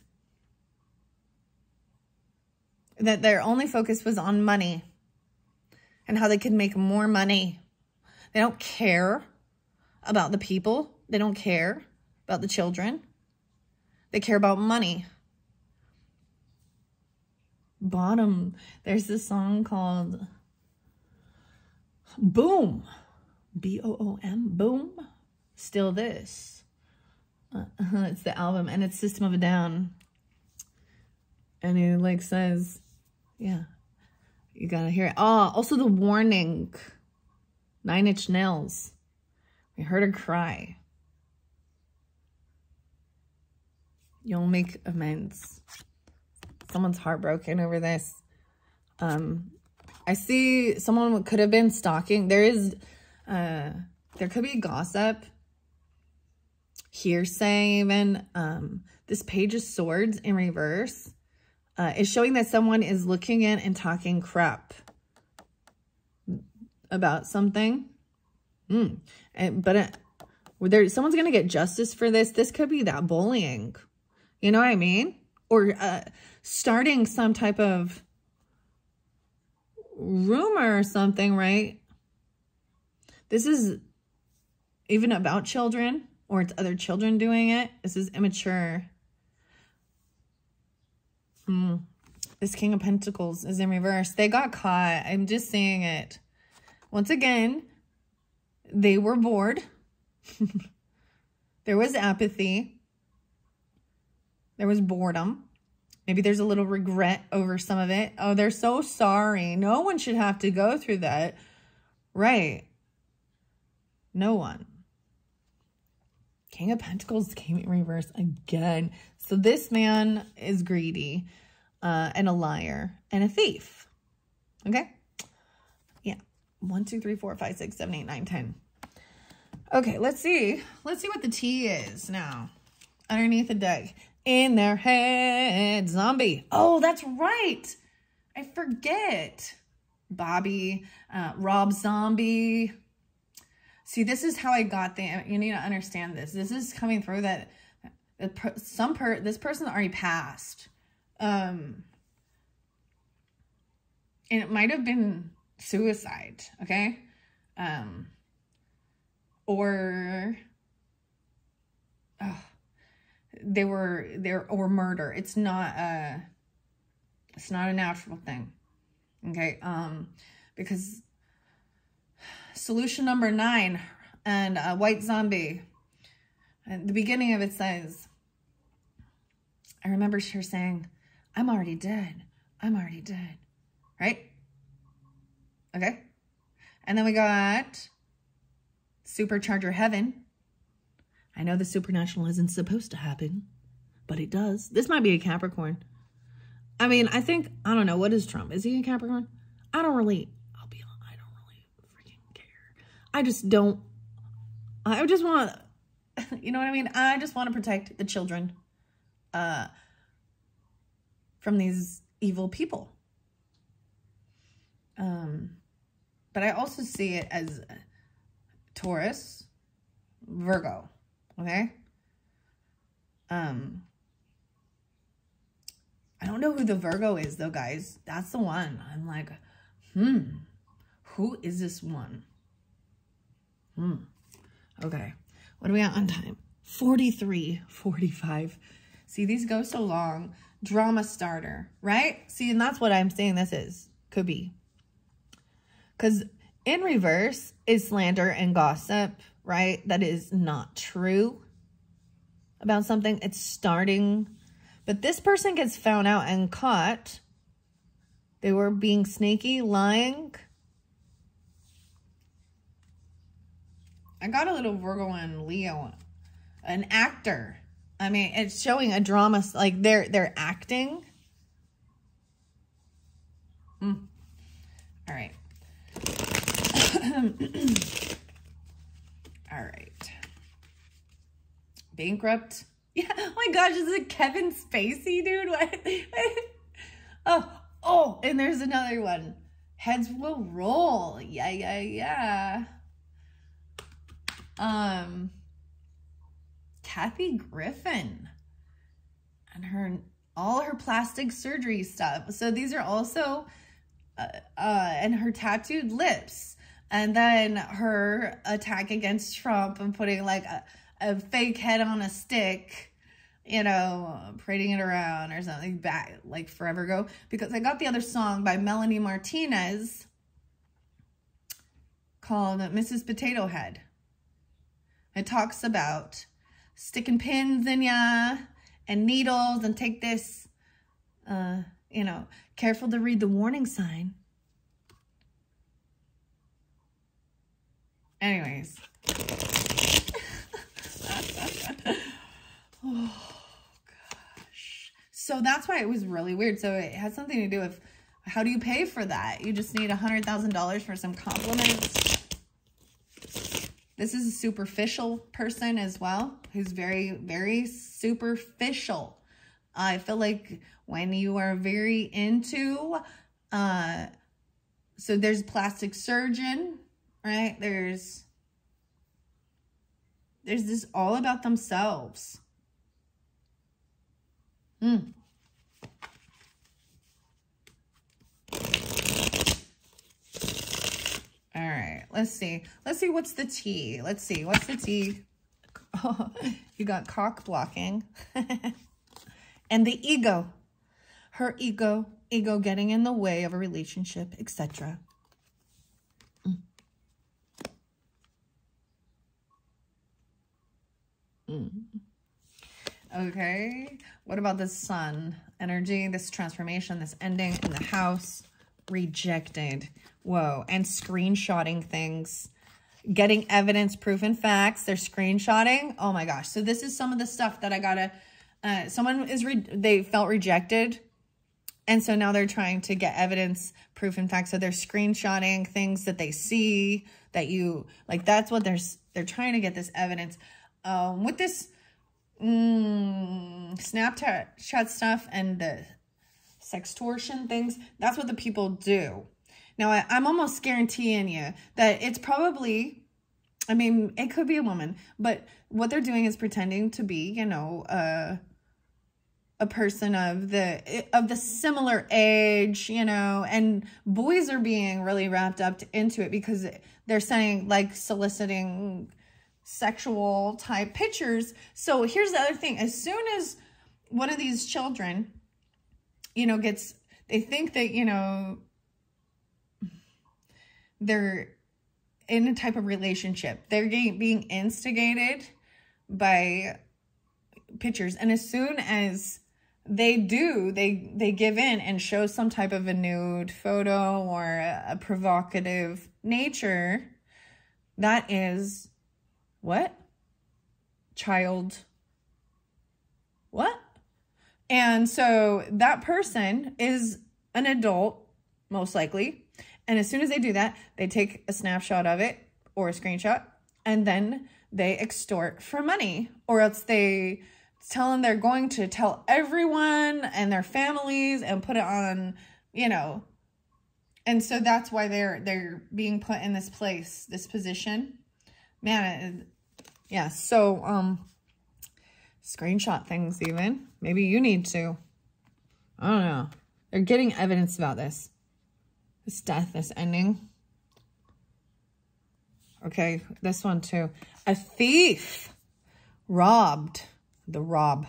that their only focus was on money and how they could make more money. They don't care about the people. They don't care about the children. They care about money. Bottom, there's this song called Boom. B O O M. Boom. Still this. Uh, it's the album and it's System of a Down. And he like says, yeah, you gotta hear it. Oh, also the warning. Nine Inch Nails. We heard her cry. You'll make amends. Someone's heartbroken over this. Um, I see someone could have been stalking. There is, uh, there could be gossip, hearsay even. Um, this page of swords in reverse uh, is showing that someone is looking in and talking crap about something. Mm. And, but it, there, someone's going to get justice for this. This could be that bullying. You know what I mean? Or uh, starting some type of rumor or something, right? This is even about children or it's other children doing it. This is immature. Hmm. This King of Pentacles is in reverse. They got caught. I'm just saying it. Once again, they were bored. there was apathy. There was boredom. Maybe there's a little regret over some of it. Oh, they're so sorry. No one should have to go through that. Right. No one. King of Pentacles came in reverse again. So this man is greedy uh, and a liar and a thief. Okay? Yeah. One, two, three, four, five, six, seven, eight, nine, ten. Okay, let's see. Let's see what the tea is now. Underneath the deck. In their head. Zombie. Oh, that's right. I forget. Bobby. Uh, Rob Zombie. See, this is how I got the, you need to understand this. This is coming through that some per, this person already passed. Um, and it might have been suicide, okay? Um, or, oh, they were, there, or murder. It's not a, it's not a natural thing, okay? Um, because solution number nine and white zombie. At the beginning of it says, I remember her saying, I'm already dead. I'm already dead. Right? Okay. And then we got Supercharger Heaven. I know the supernatural isn't supposed to happen, but it does. This might be a Capricorn. I mean, I think, I don't know, what is Trump? Is he a Capricorn? I don't really, I'll be honest, I don't really freaking care. I just don't, I just want, you know what I mean? I just want to protect the children. Uh, from these evil people. Um, but I also see it as Taurus, Virgo, okay? Um, I don't know who the Virgo is though, guys. That's the one. I'm like, hmm, who is this one? Hmm. Okay. What are we at on time? 43, 45. See, these go so long drama starter, right? See, and that's what I'm saying this is. Could be. Because in reverse is slander and gossip, right? That is not true about something. It's starting. But this person gets found out and caught. They were being sneaky, lying. I got a little Virgo and Leo. An actor I mean, it's showing a drama, like they're, they're acting. Mm. All right. All right. Bankrupt. Yeah. Oh my gosh, is it Kevin Spacey, dude? What? oh, oh, and there's another one. Heads will roll. Yeah, yeah, yeah. Um, Kathy Griffin and her all her plastic surgery stuff. So these are also, uh, uh, and her tattooed lips. And then her attack against Trump and putting like a, a fake head on a stick, you know, parading it around or something back like forever ago. Because I got the other song by Melanie Martinez called Mrs. Potato Head. It talks about sticking pins in ya and needles and take this, uh, you know, careful to read the warning sign. Anyways. oh, gosh. So that's why it was really weird. So it has something to do with how do you pay for that? You just need a $100,000 for some compliments. This is a superficial person as well, who's very, very superficial. I feel like when you are very into, uh, so there's plastic surgeon, right? There's, there's this all about themselves. Hmm. All right, let's see. Let's see what's the tea. Let's see, what's the tea? You got cock blocking. and the ego. Her ego, ego getting in the way of a relationship, etc. Mm. Mm. Okay, what about the sun energy, this transformation, this ending in the house? Rejected. Whoa. And screenshotting things. Getting evidence, proof, and facts. They're screenshotting. Oh my gosh. So this is some of the stuff that I gotta... Uh, someone is... they felt rejected. And so now they're trying to get evidence, proof, and facts. So they're screenshotting things that they see that you... Like, that's what they're... They're trying to get this evidence. Um, with this mm, Snapchat stuff and the sextortion things, that's what the people do. Now, I, I'm almost guaranteeing you that it's probably, I mean, it could be a woman, but what they're doing is pretending to be, you know, a person of the of the similar age, you know, and boys are being really wrapped up into it because they're saying like soliciting sexual type pictures. So here's the other thing: as soon as one of these children, you know, gets they think that you know they're in a type of relationship. They're getting, being instigated by pictures. And as soon as they do, they, they give in and show some type of a nude photo or a, a provocative nature. That is what? Child. What? And so that person is an adult, most likely, and as soon as they do that, they take a snapshot of it or a screenshot and then they extort for money or else they tell them they're going to tell everyone and their families and put it on, you know. And so that's why they're they're being put in this place, this position. Man, yeah, so um screenshot things even. Maybe you need to. I don't know. They're getting evidence about this. Death, this ending. Okay, this one too. A thief robbed, the rob,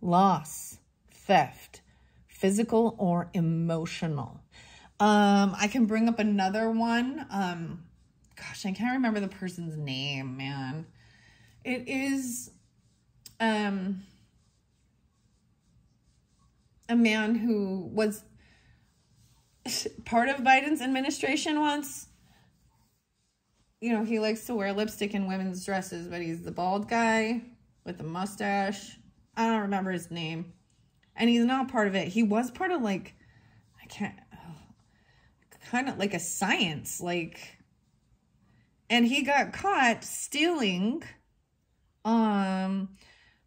loss, theft, physical or emotional. Um, I can bring up another one. Um, gosh, I can't remember the person's name, man. It is um a man who was part of Biden's administration once. You know, he likes to wear lipstick in women's dresses, but he's the bald guy with the mustache. I don't remember his name. And he's not part of it. He was part of like, I can't, oh, kind of like a science, like, and he got caught stealing um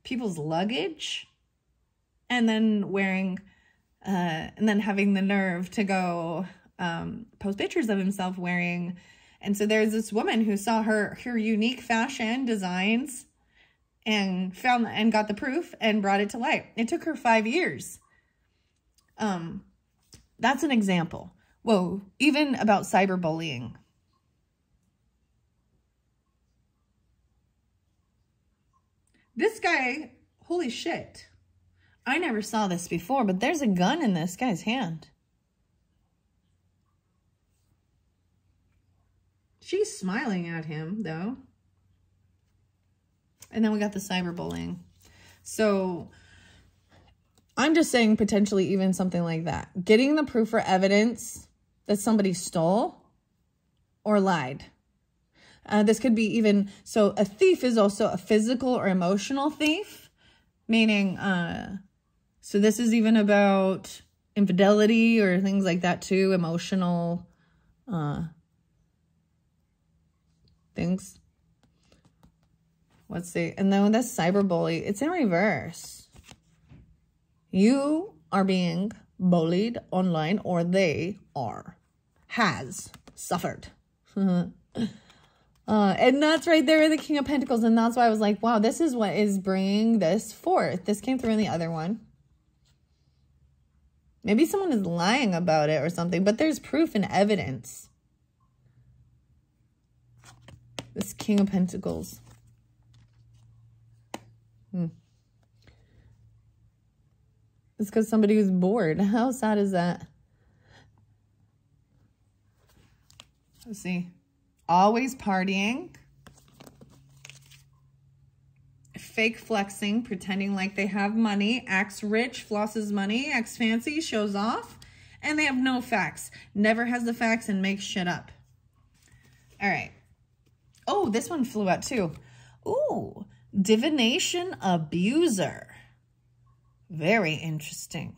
people's luggage and then wearing uh, and then having the nerve to go um, post pictures of himself wearing. And so there's this woman who saw her her unique fashion designs and found and got the proof and brought it to light. It took her five years. Um, that's an example. Whoa, even about cyberbullying. This guy, holy shit. I never saw this before, but there's a gun in this guy's hand. She's smiling at him, though. And then we got the cyberbullying. So I'm just saying potentially even something like that. Getting the proof or evidence that somebody stole or lied. Uh, this could be even, so a thief is also a physical or emotional thief, meaning, uh, so this is even about infidelity or things like that too, emotional, uh, things. Let's see. And then with this cyberbully, it's in reverse. You are being bullied online or they are, has suffered. uh, and that's right there in the King of Pentacles. And that's why I was like, wow, this is what is bringing this forth. This came through in the other one. Maybe someone is lying about it or something, but there's proof and evidence. This King of Pentacles. Hmm. It's because somebody was bored. How sad is that? Let's see. Always partying. Fake flexing, pretending like they have money. Acts rich, flosses money. Acts fancy, shows off. And they have no facts. Never has the facts and makes shit up. All right. Oh, this one flew out too. Ooh, divination abuser. Very interesting.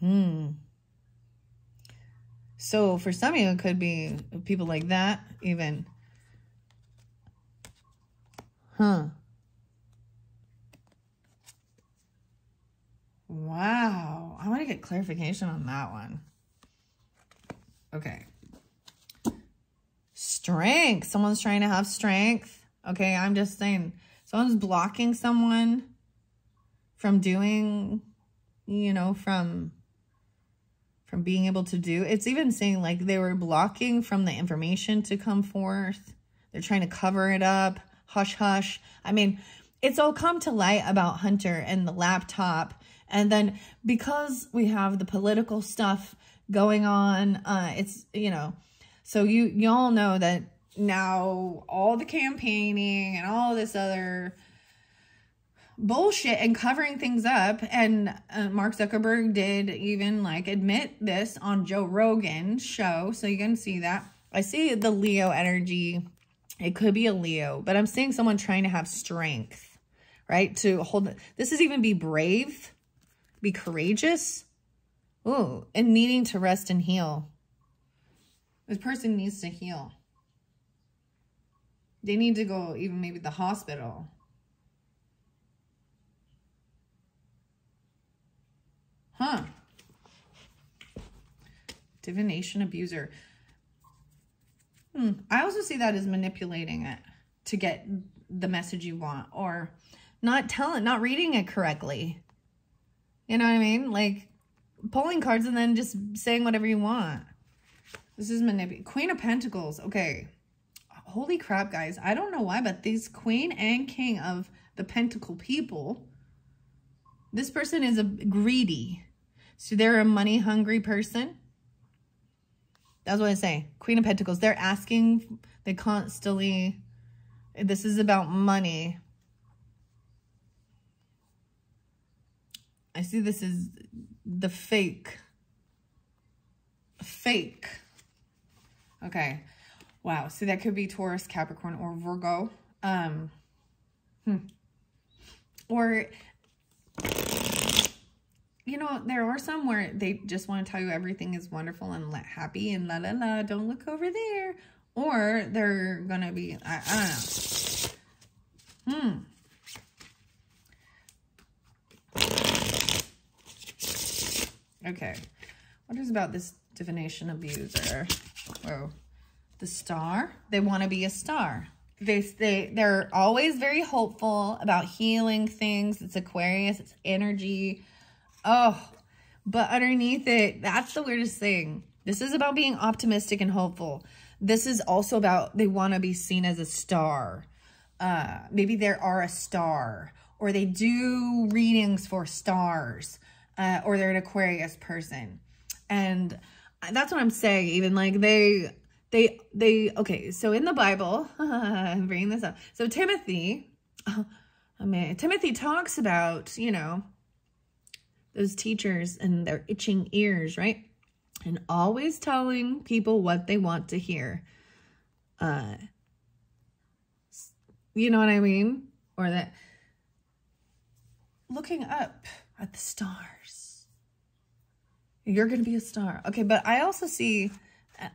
Hmm. So for some of you, it could be people like that, even. Huh. Wow. I want to get clarification on that one. Okay strength. Someone's trying to have strength. Okay, I'm just saying someone's blocking someone from doing, you know, from from being able to do. It's even saying like they were blocking from the information to come forth. They're trying to cover it up. Hush, hush. I mean, it's all come to light about Hunter and the laptop. And then because we have the political stuff going on, uh, it's, you know, so you y'all know that now all the campaigning and all this other bullshit and covering things up and uh, Mark Zuckerberg did even like admit this on Joe Rogan's show so you can see that. I see the Leo energy. It could be a Leo, but I'm seeing someone trying to have strength, right? To hold this is even be brave, be courageous. Ooh, and needing to rest and heal. This person needs to heal. They need to go even maybe the hospital. Huh. Divination abuser. Hmm. I also see that as manipulating it to get the message you want or not telling, not reading it correctly. You know what I mean? Like pulling cards and then just saying whatever you want. This is manipulative. Queen of Pentacles. Okay. Holy crap, guys. I don't know why, but these Queen and King of the Pentacle people, this person is a greedy. So they're a money-hungry person. That's what I say. Queen of Pentacles. They're asking, they constantly, this is about money. I see this is the fake. Fake Okay. Wow. So that could be Taurus, Capricorn, or Virgo. Um, hmm. Or, you know, there are some where they just want to tell you everything is wonderful and happy and la la la. Don't look over there. Or they're going to be, I, I don't know. Hmm. Okay. What is about this divination abuser? Oh, the star. They want to be a star. they they they're always very hopeful about healing things. It's Aquarius, it's energy. Oh, but underneath it, that's the weirdest thing. This is about being optimistic and hopeful. This is also about they want to be seen as a star. Uh, maybe they are a star or they do readings for stars uh, or they're an Aquarius person. And that's what I'm saying. Even like they, they, they, okay. So in the Bible, I'm bringing this up. So Timothy, I mean, Timothy talks about, you know, those teachers and their itching ears, right? And always telling people what they want to hear. Uh, you know what I mean? Or that looking up at the stars. You're going to be a star. Okay, but I also see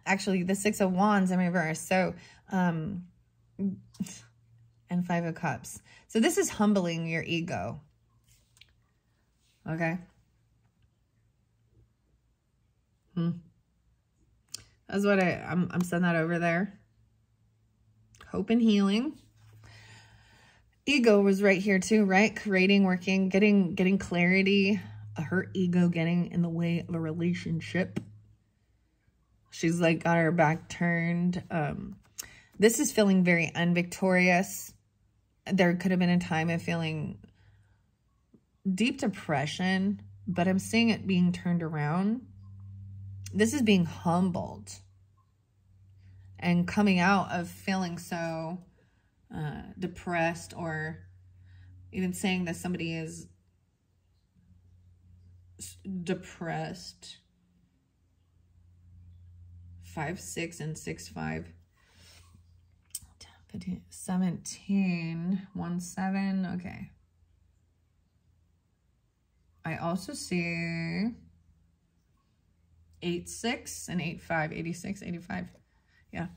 actually the six of wands in reverse. So, um, and five of cups. So this is humbling your ego. Okay. Hmm. That's what I, I'm, I'm sending that over there. Hope and healing ego was right here too, right? Creating, working, getting, getting clarity, her ego getting in the way of a relationship. She's like got her back turned. Um, this is feeling very unvictorious. There could have been a time of feeling deep depression, but I'm seeing it being turned around. This is being humbled and coming out of feeling so uh, depressed or even saying that somebody is depressed. Five, six, and six, five. 17, one, seven. Okay. I also see eight, six, and eight, five, 86, 85. Yeah.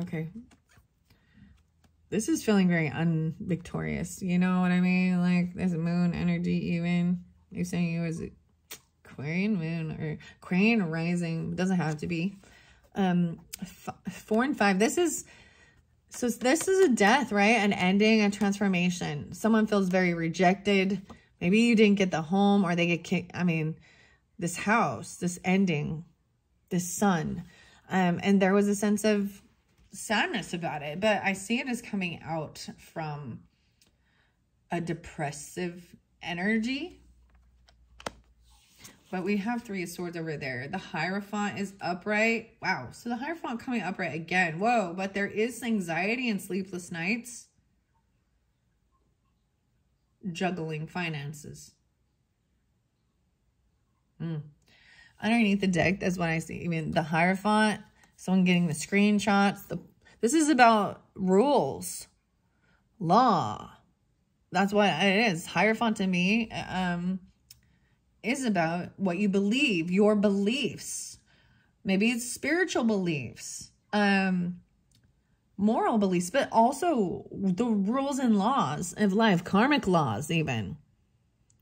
Okay this is feeling very unvictorious. You know what I mean? Like there's a moon energy even. You're saying it was Aquarian moon or Aquarian rising. It doesn't have to be. Um, four and five. This is, so this is a death, right? An ending, a transformation. Someone feels very rejected. Maybe you didn't get the home or they get kicked. I mean, this house, this ending, this son. Um, and there was a sense of sadness about it, but I see it as coming out from a depressive energy. But we have three swords over there. The Hierophant is upright. Wow. So the Hierophant coming upright again. Whoa. But there is anxiety and sleepless nights. Juggling finances. Hmm. Underneath the deck, that's what I see. I mean, the Hierophant someone getting the screenshots. The, this is about rules, law. That's what it is. Hierophant to me um, is about what you believe, your beliefs. Maybe it's spiritual beliefs, um, moral beliefs, but also the rules and laws of life, karmic laws even.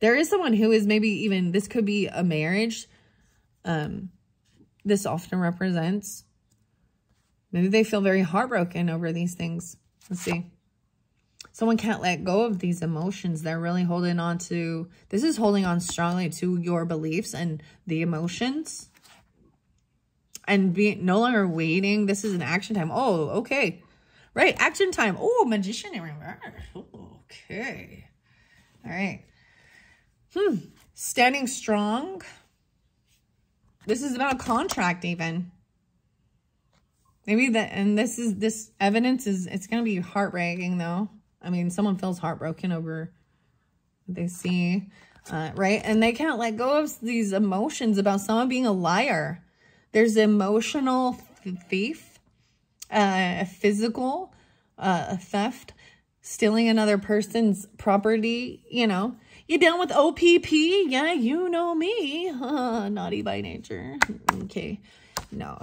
There is someone who is maybe even, this could be a marriage. Um, this often represents Maybe they feel very heartbroken over these things. Let's see. Someone can't let go of these emotions. They're really holding on to, this is holding on strongly to your beliefs and the emotions. And be no longer waiting. This is an action time. Oh, okay. Right, action time. Oh, magician in reverse. Okay. All right. Hmm. Standing strong. This is about a contract even. Maybe that, and this is, this evidence is, it's going to be heartbreaking though. I mean, someone feels heartbroken over what they see, uh, right? And they can't let go of these emotions about someone being a liar. There's emotional thief, uh, physical uh, theft, stealing another person's property, you know. You down with OPP? Yeah, you know me. naughty by nature. Okay, no.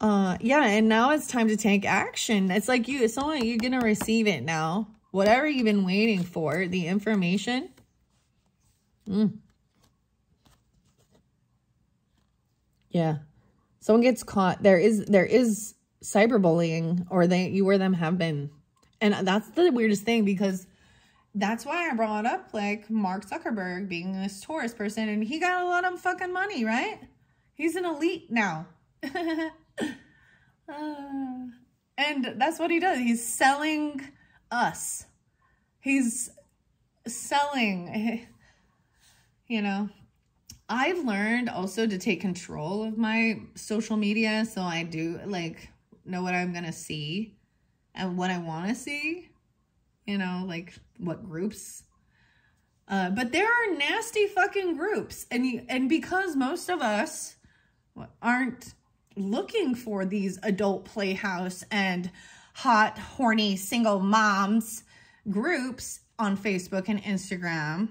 Uh, yeah, and now it's time to take action. It's like you, someone, you're going to receive it now. Whatever you've been waiting for, the information. Mm. Yeah. Someone gets caught. There is, there is cyberbullying or they you or them have been. And that's the weirdest thing because that's why I brought up like Mark Zuckerberg being this Taurus person and he got a lot of fucking money, right? He's an elite now. uh, and that's what he does. He's selling us. He's selling, you know. I've learned also to take control of my social media so I do like know what I'm going to see and what I want to see. You know, like what groups. Uh, but there are nasty fucking groups. And, you, and because most of us aren't looking for these adult playhouse and hot, horny single moms groups on Facebook and Instagram.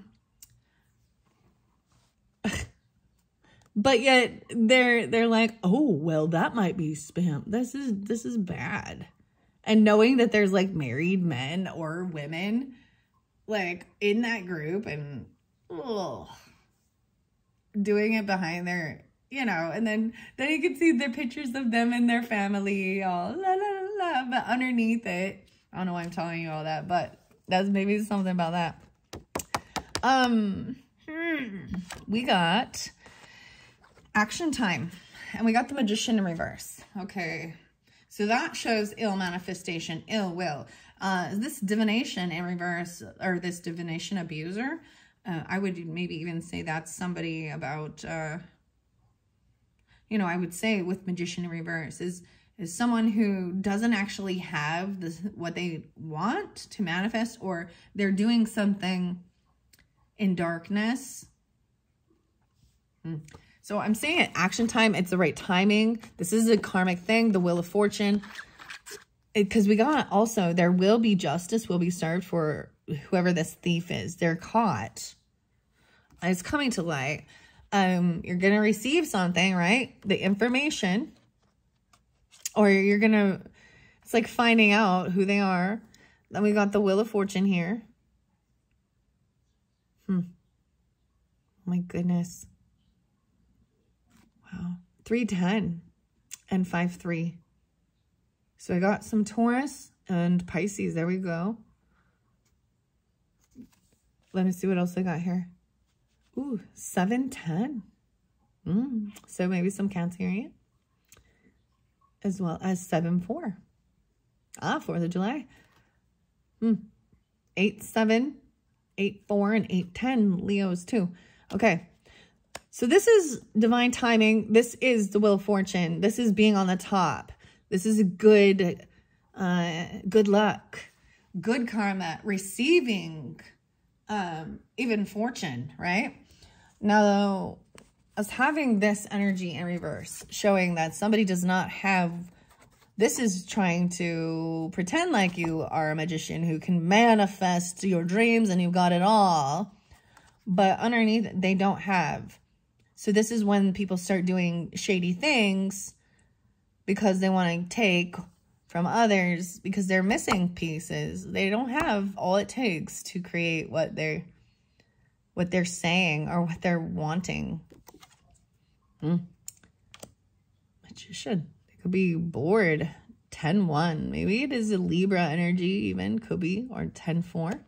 But yet they're they're like, "Oh, well, that might be spam. This is this is bad." And knowing that there's like married men or women like in that group and ugh, doing it behind their you know, and then then you can see the pictures of them and their family, all la la la. la but underneath it, I don't know why I'm telling you all that, but that's maybe something about that. Um, hmm, we got action time, and we got the magician in reverse. Okay, so that shows ill manifestation, ill will. Uh, this divination in reverse, or this divination abuser, uh, I would maybe even say that's somebody about. Uh, you know, I would say with magician in reverse is is someone who doesn't actually have this, what they want to manifest or they're doing something in darkness. Hmm. So I'm saying at action time, it's the right timing. This is a karmic thing, the Wheel of Fortune. Because we got also, there will be justice will be served for whoever this thief is. They're caught. It's coming to light um, you're going to receive something, right? The information. Or you're going to, it's like finding out who they are. Then we got the Wheel of Fortune here. Hmm. My goodness. Wow. 310 and 5-3. So I got some Taurus and Pisces. There we go. Let me see what else I got here. Ooh, 710. Mm, so maybe some Cancerian. As well as 7-4. Ah, 4th of July. Mm. 8-7, 8-4, and 8-10 Leos too. Okay. So this is divine timing. This is the Wheel of Fortune. This is being on the top. This is good, uh, good luck, good karma, receiving um, even fortune, right? Now, us having this energy in reverse, showing that somebody does not have, this is trying to pretend like you are a magician who can manifest your dreams and you've got it all, but underneath they don't have. So this is when people start doing shady things because they want to take from others because they're missing pieces. They don't have all it takes to create what they're what they're saying or what they're wanting. Hmm. Magician. They could be bored. 10-1. Maybe it is a Libra energy even. Could be. Or 10-4.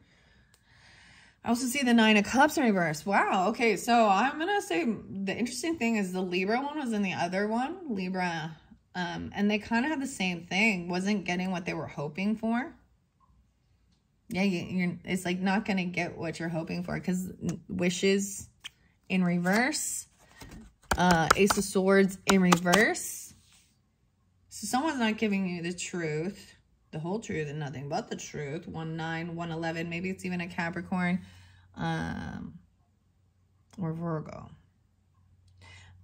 I also see the Nine of Cups in reverse. Wow. Okay. So I'm going to say the interesting thing is the Libra one was in the other one. Libra. Um, and they kind of had the same thing. Wasn't getting what they were hoping for yeah, you, it's like not going to get what you're hoping for because wishes in reverse, uh, ace of swords in reverse. So someone's not giving you the truth, the whole truth and nothing but the truth. 1, 9, 1, 11, maybe it's even a Capricorn um, or Virgo.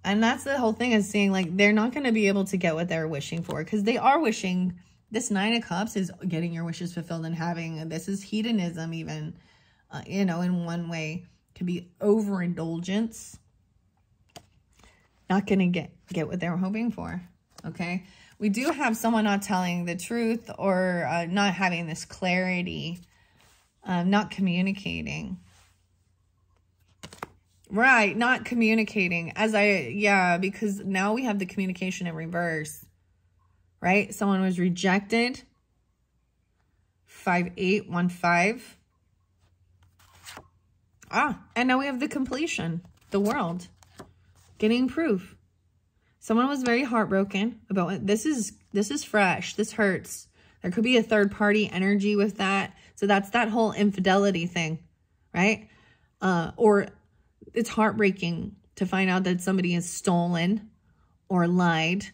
And that's the whole thing is seeing like they're not going to be able to get what they're wishing for because they are wishing this Nine of Cups is getting your wishes fulfilled and having, this is hedonism even, uh, you know, in one way. Can be overindulgence. Not going to get, get what they were hoping for, okay? We do have someone not telling the truth or uh, not having this clarity, uh, not communicating. Right, not communicating. As I, yeah, because now we have the communication in reverse right? Someone was rejected. 5815. Ah, and now we have the completion, the world, getting proof. Someone was very heartbroken about it. This is, this is fresh. This hurts. There could be a third party energy with that. So that's that whole infidelity thing, right? Uh, or it's heartbreaking to find out that somebody has stolen or lied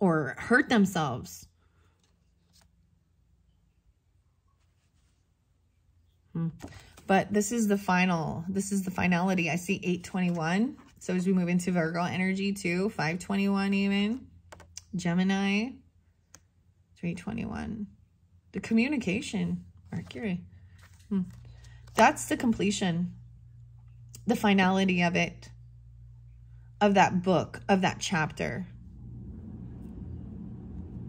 or hurt themselves. Hmm. But this is the final, this is the finality. I see 821. So as we move into Virgo energy too, 521 even, Gemini, 321. The communication, Mercury. Hmm. That's the completion, the finality of it, of that book, of that chapter.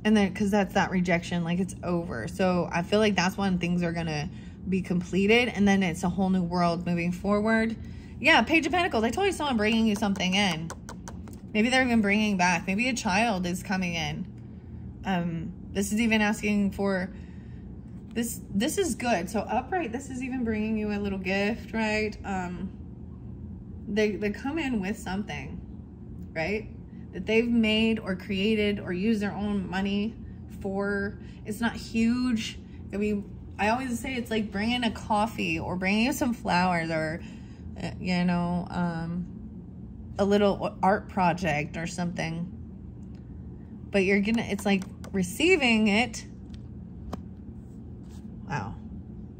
And then, because that's that rejection, like it's over. So I feel like that's when things are going to be completed. And then it's a whole new world moving forward. Yeah, Page of Pentacles. I told you someone bringing you something in. Maybe they're even bringing back. Maybe a child is coming in. Um, this is even asking for this this is good so upright this is even bringing you a little gift right um they they come in with something right that they've made or created or used their own money for it's not huge i mean i always say it's like bringing a coffee or bringing you some flowers or you know um a little art project or something but you're gonna it's like receiving it Wow.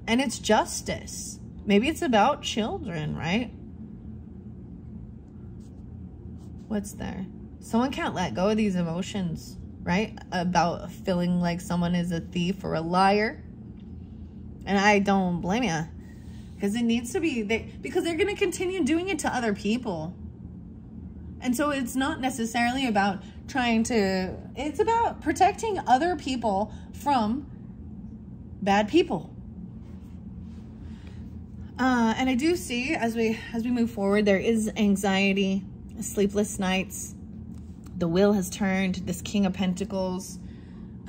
And it's justice. Maybe it's about children, right? What's there? Someone can't let go of these emotions, right? About feeling like someone is a thief or a liar. And I don't blame you. Because it needs to be, they, because they're going to continue doing it to other people. And so it's not necessarily about trying to, it's about protecting other people from bad people. Uh, and I do see as we as we move forward, there is anxiety, sleepless nights. The wheel has turned. This King of Pentacles,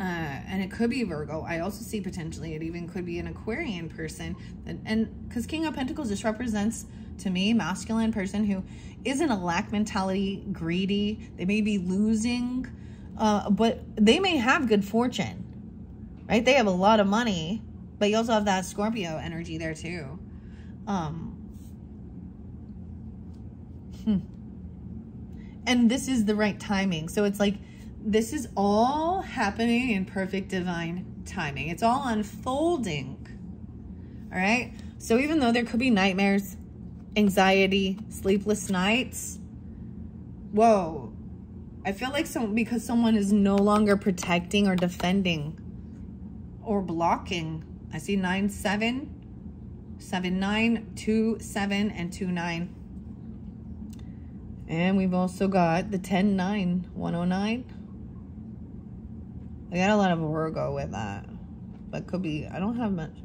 uh, and it could be Virgo. I also see potentially it even could be an Aquarian person, and because King of Pentacles just represents to me masculine person who isn't a lack mentality, greedy. They may be losing, uh, but they may have good fortune right? They have a lot of money, but you also have that Scorpio energy there too. Um, hmm. And this is the right timing. So it's like, this is all happening in perfect divine timing. It's all unfolding. All right. So even though there could be nightmares, anxiety, sleepless nights, whoa, I feel like some because someone is no longer protecting or defending or blocking. I see 9, 7, 7, 9, 2, 7, and 2, 9. And we've also got the 10, 9, 109. I got a lot of Virgo with that. But could be, I don't have much.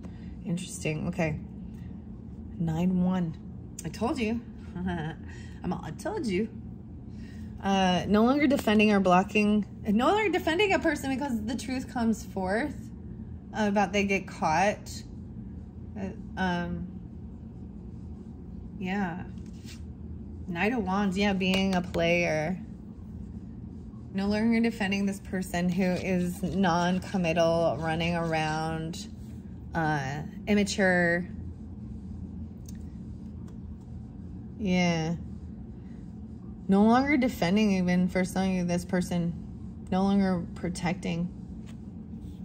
Interesting. Okay. 9, 1. I told you. I'm, I told you. Uh, no longer defending or blocking. No longer defending a person because the truth comes forth about they get caught. Uh, um, yeah. Knight of Wands, yeah, being a player. No longer defending this person who is non-committal, running around, uh, immature. Yeah. No longer defending even for something this person. No longer protecting.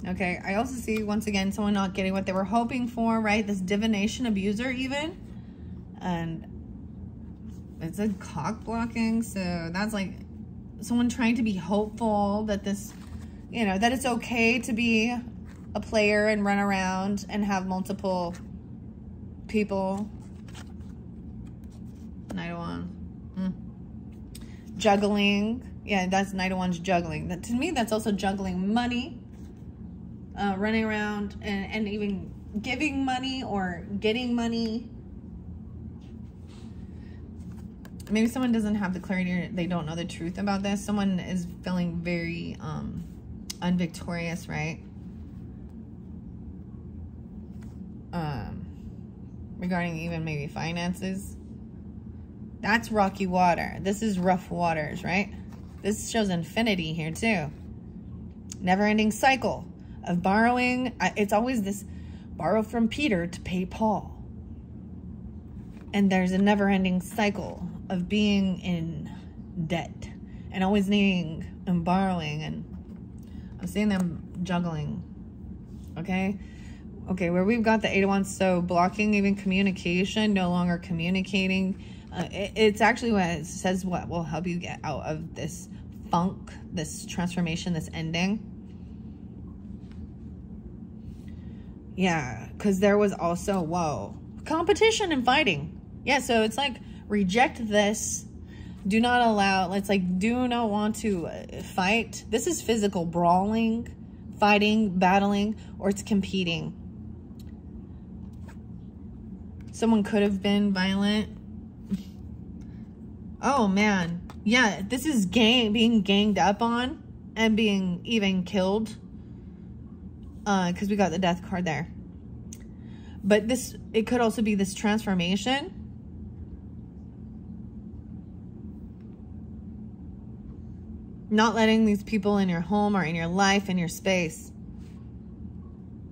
Okay, I also see, once again, someone not getting what they were hoping for, right? This divination abuser even. And it's a cock blocking, so that's like someone trying to be hopeful that this, you know, that it's okay to be a player and run around and have multiple people. Knight of Wands. Mm. Juggling. Yeah, that's Knight of Wands juggling. That, to me, that's also juggling money uh, running around and, and even giving money or getting money. Maybe someone doesn't have the clarity or they don't know the truth about this. Someone is feeling very um, unvictorious, right? Um, regarding even maybe finances. That's rocky water. This is rough waters, right? This shows infinity here too. Never-ending cycle of borrowing. It's always this borrow from Peter to pay Paul. And there's a never-ending cycle of being in debt and always needing and borrowing and I'm seeing them juggling. Okay? Okay, where we've got the Eight of Wands, so blocking even communication, no longer communicating. Uh, it, it's actually what it says what will help you get out of this funk, this transformation, this ending. Yeah, because there was also, whoa, competition and fighting. Yeah, so it's like reject this. Do not allow, it's like, do not want to fight. This is physical brawling, fighting, battling, or it's competing. Someone could have been violent. Oh, man. Yeah, this is gang being ganged up on and being even killed. Uh, because we got the death card there. But this, it could also be this transformation. Not letting these people in your home or in your life, in your space.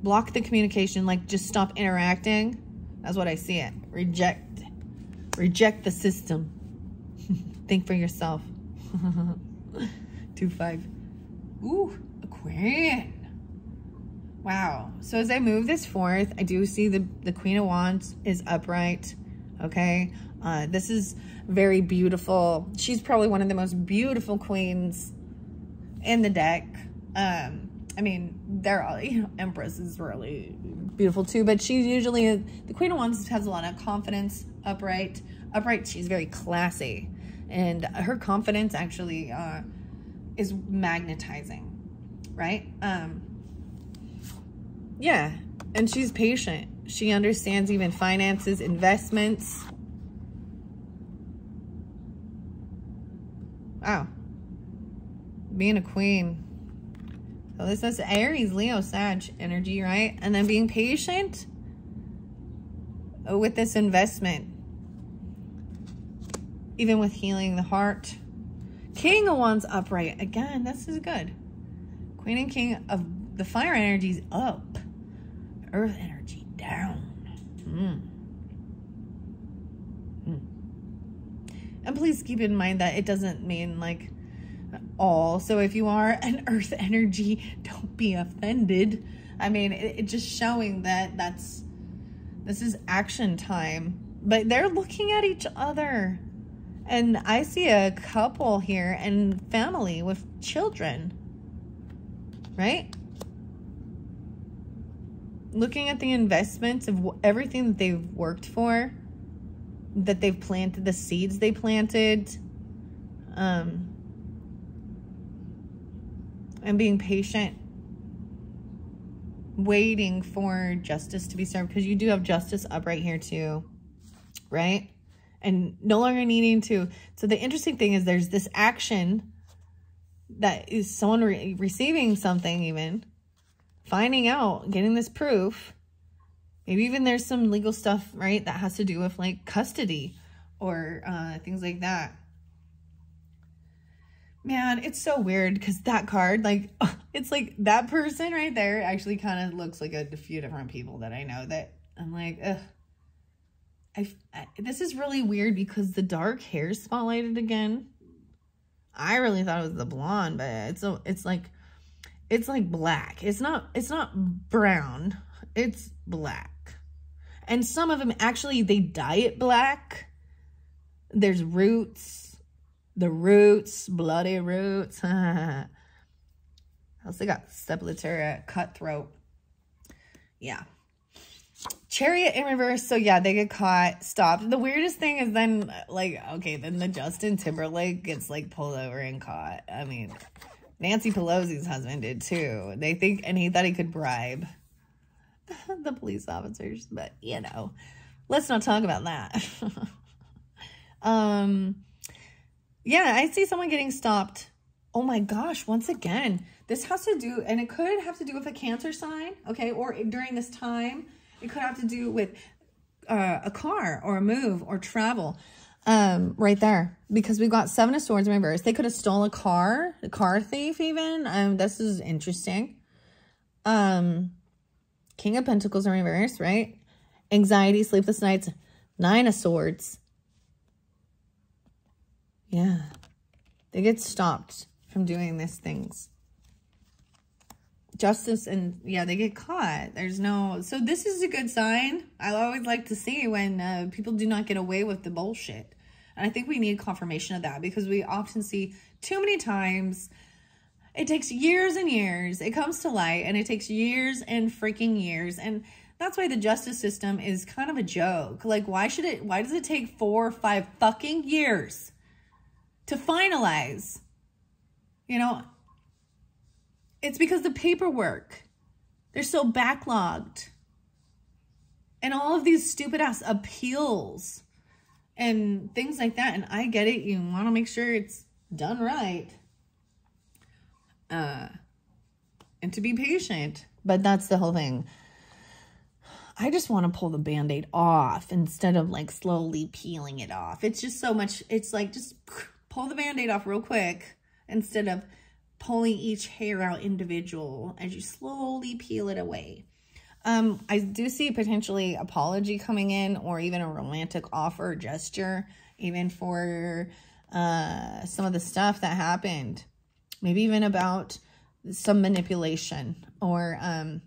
Block the communication, like just stop interacting. That's what I see it. Reject. Reject the system. Think for yourself. Two five. Ooh, Aquarian. Wow. So as I move this forth, I do see the, the Queen of Wands is upright. Okay. Uh, this is very beautiful. She's probably one of the most beautiful queens in the deck. Um, I mean, they're all, you know, Empress is really beautiful too, but she's usually, the Queen of Wands has a lot of confidence, upright. Upright, she's very classy. And her confidence actually uh, is magnetizing, right? Um, yeah, and she's patient. She understands even finances, investments. Wow. Being a queen. So this is Aries, Leo, Sag energy, right? And then being patient with this investment. Even with healing the heart. King of Wands upright. Again, this is good. Queen and King of the fire energy is up earth energy down. Mm. And please keep in mind that it doesn't mean like all. So if you are an earth energy, don't be offended. I mean, it, it just showing that that's, this is action time. But they're looking at each other. And I see a couple here and family with children. Right? looking at the investments of everything that they've worked for, that they've planted, the seeds they planted, um, and being patient, waiting for justice to be served, because you do have justice up right here too, right? And no longer needing to. So the interesting thing is there's this action that is someone re receiving something even finding out, getting this proof. Maybe even there's some legal stuff, right, that has to do with like custody or uh, things like that. Man, it's so weird because that card, like, it's like that person right there actually kind of looks like a, few different people that I know that I'm like, ugh. I, I, this is really weird because the dark hair spotlighted again. I really thought it was the blonde, but it's a, it's like it's like black. It's not, it's not brown. It's black. And some of them actually, they dye it black. There's roots. The roots, bloody roots. also got Sepultura, cutthroat. Yeah. Chariot in reverse. So yeah, they get caught, stopped. The weirdest thing is then like, okay, then the Justin Timberlake gets like pulled over and caught. I mean, Nancy Pelosi's husband did too. They think, and he thought he could bribe the police officers, but you know, let's not talk about that. um, yeah, I see someone getting stopped oh my gosh, once again, this has to do, and it could have to do with a cancer sign, okay? Or during this time, it could have to do with uh, a car or a move or travel um, right there. Because we've got seven of swords in reverse. They could have stole a car, a car thief even. Um, this is interesting. Um, King of Pentacles in reverse, right? Anxiety, sleepless nights, nine of swords. Yeah. They get stopped from doing these things. Justice and, yeah, they get caught. There's no, so this is a good sign. I always like to see when uh, people do not get away with the bullshit. And I think we need confirmation of that because we often see too many times it takes years and years. It comes to light and it takes years and freaking years. And that's why the justice system is kind of a joke. Like, why should it, why does it take four or five fucking years to finalize? You know, it's because the paperwork, they're so backlogged. And all of these stupid ass appeals and things like that. And I get it. You want to make sure it's done right uh, and to be patient. But that's the whole thing. I just want to pull the band-aid off instead of like slowly peeling it off. It's just so much, it's like just pull the band-aid off real quick instead of pulling each hair out individual as you slowly peel it away. Um, I do see potentially apology coming in or even a romantic offer gesture, even for uh, some of the stuff that happened maybe even about some manipulation or um,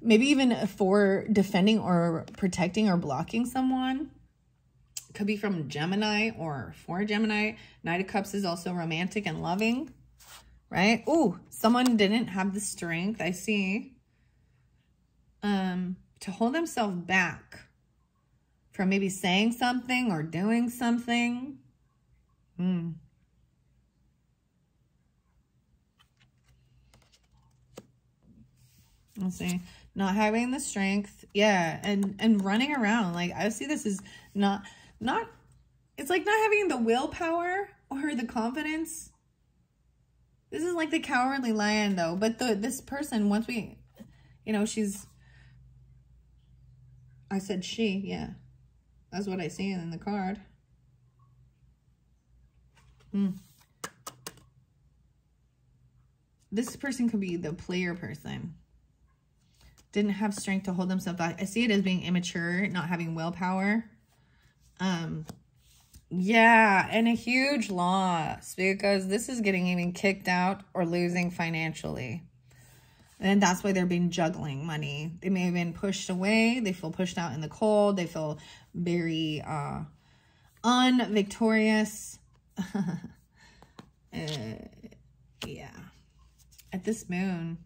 maybe even for defending or protecting or blocking someone. Could be from Gemini or for Gemini. Knight of Cups is also romantic and loving, right? Oh, someone didn't have the strength, I see, um, to hold themselves back from maybe saying something or doing something. Hmm. Let's see. Not having the strength. Yeah. And, and running around. Like, I see this as not, not, it's like not having the willpower or the confidence. This is like the cowardly lion though. But the, this person, once we, you know, she's, I said she, yeah. That's what I see in the card. Hmm. This person could be the player person didn't have strength to hold themselves back. I see it as being immature, not having willpower. Um, yeah, and a huge loss because this is getting even kicked out or losing financially. And that's why they're being juggling money. They may have been pushed away. They feel pushed out in the cold. They feel very uh, unvictorious. uh, yeah. At this moon,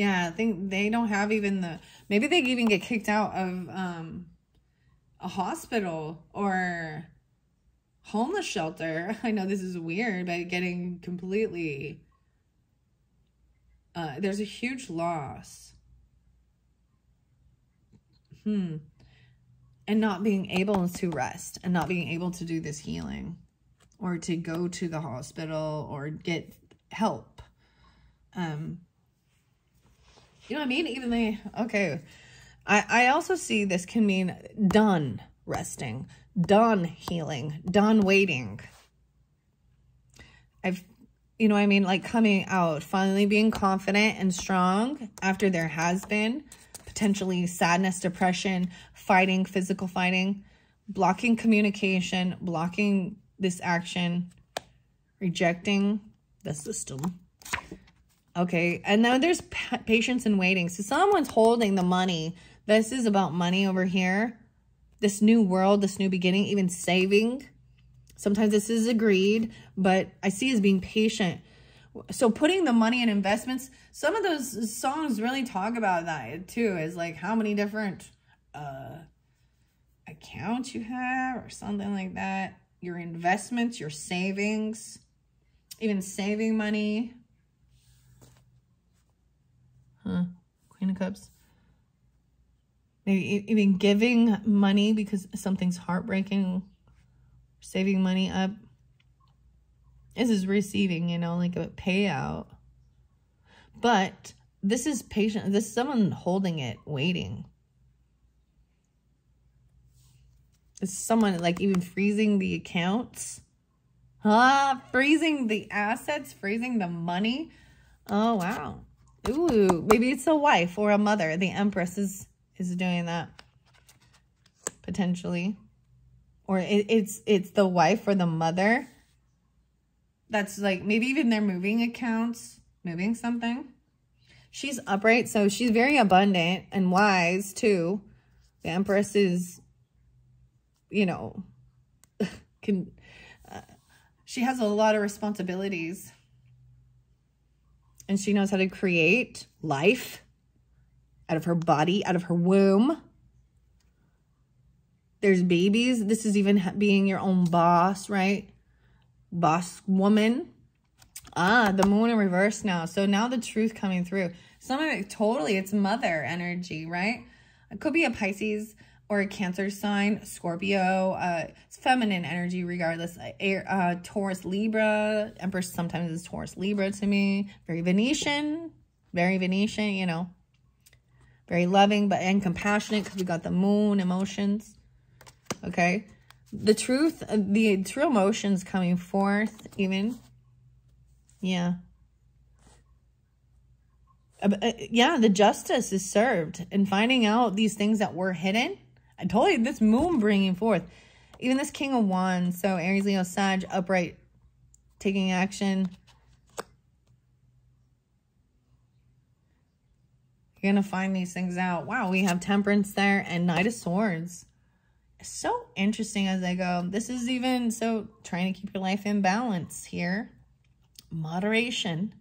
yeah, I think they don't have even the, maybe they even get kicked out of um, a hospital or homeless shelter. I know this is weird, but getting completely, uh, there's a huge loss. Hmm. And not being able to rest and not being able to do this healing or to go to the hospital or get help. Um, you know what I mean? Even they, okay. I, I also see this can mean done resting, done healing, done waiting. I've, you know what I mean? Like coming out, finally being confident and strong after there has been potentially sadness, depression, fighting, physical fighting, blocking communication, blocking this action, rejecting the system. Okay, and now there's patience and waiting. So someone's holding the money. This is about money over here. This new world, this new beginning, even saving. Sometimes this is agreed, but I see as being patient. So putting the money in investments, some of those songs really talk about that too, is like how many different uh, accounts you have or something like that. Your investments, your savings, even saving money Huh. Queen of Cups. Maybe even giving money because something's heartbreaking. Saving money up. This is receiving, you know, like a payout. But this is patient. This is someone holding it, waiting. It's someone like even freezing the accounts. Ah, freezing the assets, freezing the money. Oh, wow. Ooh, maybe it's a wife or a mother. The Empress is, is doing that. Potentially. Or it, it's it's the wife or the mother. That's like, maybe even their moving accounts. Moving something. She's upright, so she's very abundant and wise, too. The Empress is, you know, can... Uh, she has a lot of responsibilities and she knows how to create life out of her body, out of her womb. There's babies. This is even being your own boss, right? Boss woman. Ah, the moon in reverse now. So now the truth coming through. Some of it, totally, it's mother energy, right? It could be a Pisces or a Cancer sign, Scorpio, uh, it's feminine energy regardless. Air, uh, Taurus, Libra, Empress sometimes is Taurus, Libra to me. Very Venusian, very Venusian, you know. Very loving, but and compassionate because we got the moon emotions. Okay. The truth, uh, the true emotions coming forth even. Yeah. Uh, uh, yeah, the justice is served and finding out these things that were hidden I you this moon bringing forth. Even this king of wands. So Aries, Leo, Sag, upright, taking action. You're going to find these things out. Wow, we have temperance there and knight of swords. so interesting as I go. This is even, so trying to keep your life in balance here. Moderation.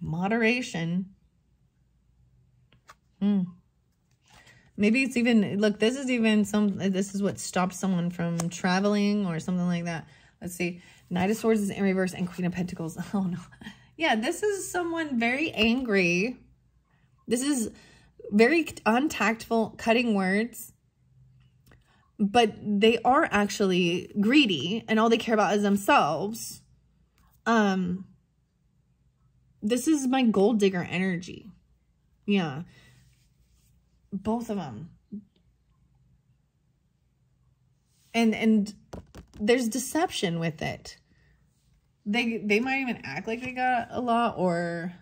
Moderation. Hmm. Maybe it's even, look, this is even some, this is what stops someone from traveling or something like that. Let's see. Knight of Swords is in reverse and Queen of Pentacles. Oh, no. Yeah, this is someone very angry. This is very untactful, cutting words. But they are actually greedy and all they care about is themselves. Um, This is my gold digger energy. Yeah both of them. And and there's deception with it. They they might even act like they got a lot or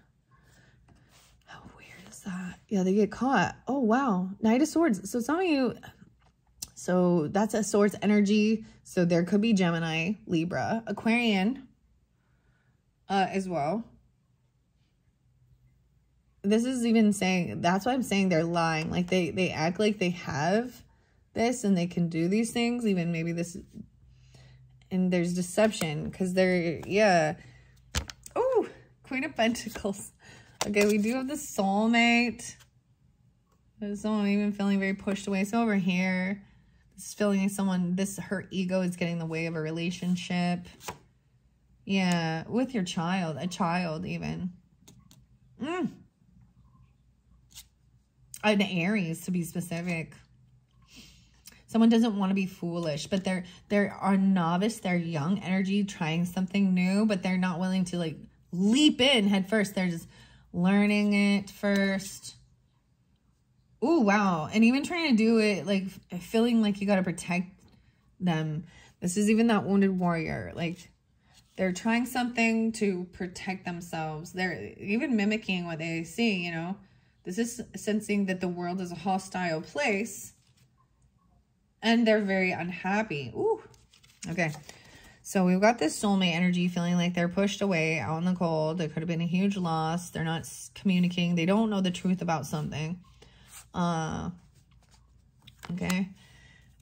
how weird is that? Yeah, they get caught. Oh wow. Knight of Swords. So some of you so that's a swords energy. So there could be Gemini, Libra, Aquarian uh, as well this is even saying, that's why I'm saying they're lying. Like they, they act like they have this and they can do these things. Even maybe this, and there's deception because they're, yeah. Oh, Queen of Pentacles. Okay, we do have the soulmate. There's someone even feeling very pushed away. So over here, this feeling like someone, this, her ego is getting in the way of a relationship. Yeah, with your child, a child even. Mm an Aries to be specific. Someone doesn't want to be foolish, but they're they're are novice, they're young energy trying something new, but they're not willing to like leap in head first. They're just learning it first. Oh, wow. And even trying to do it, like, feeling like you got to protect them. This is even that wounded warrior. Like, they're trying something to protect themselves. They're even mimicking what they see, you know. This is sensing that the world is a hostile place. And they're very unhappy. Ooh. Okay. So we've got this soulmate energy feeling like they're pushed away out in the cold. There could have been a huge loss. They're not communicating. They don't know the truth about something. Uh, okay.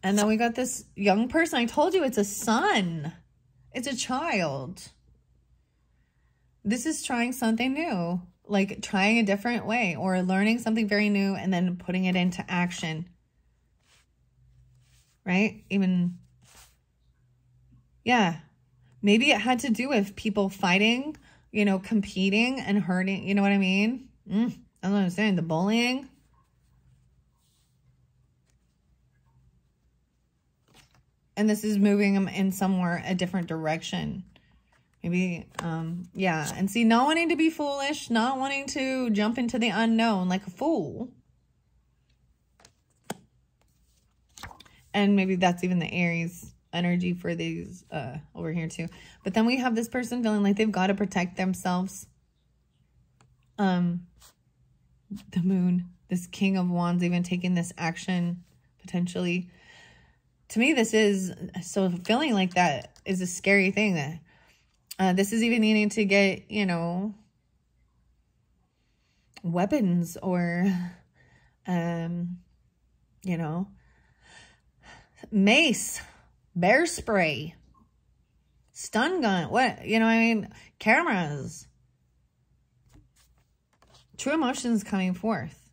And then we got this young person. I told you it's a son. It's a child. This is trying something new like trying a different way or learning something very new and then putting it into action. Right? Even, yeah. Maybe it had to do with people fighting, you know, competing and hurting. You know what I mean? Mm, that's what I'm saying. The bullying. And this is moving them in somewhere a different direction. Maybe, um, yeah. And see, not wanting to be foolish, not wanting to jump into the unknown like a fool. And maybe that's even the Aries energy for these uh, over here too. But then we have this person feeling like they've got to protect themselves. Um, the moon, this king of wands, even taking this action potentially. To me, this is so feeling like that is a scary thing that uh, this is even needing to get, you know, weapons or, um, you know, mace, bear spray, stun gun, what, you know I mean? Cameras. True emotions coming forth.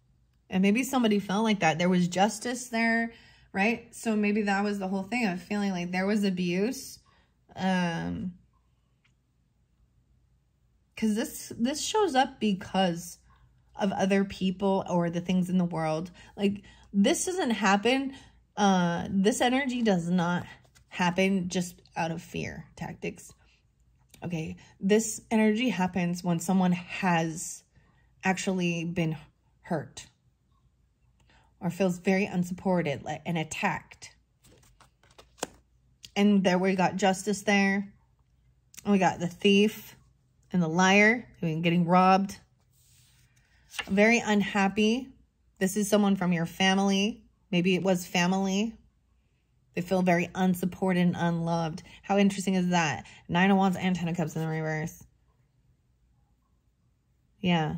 And maybe somebody felt like that. There was justice there, right? So maybe that was the whole thing of feeling like there was abuse. Um, because this this shows up because of other people or the things in the world. Like this doesn't happen uh this energy does not happen just out of fear tactics. Okay this energy happens when someone has actually been hurt or feels very unsupported and attacked. And there we got justice there. We got the thief and the liar, and getting robbed. Very unhappy. This is someone from your family. Maybe it was family. They feel very unsupported and unloved. How interesting is that? Nine of Wands and Ten of Cups in the reverse. Yeah.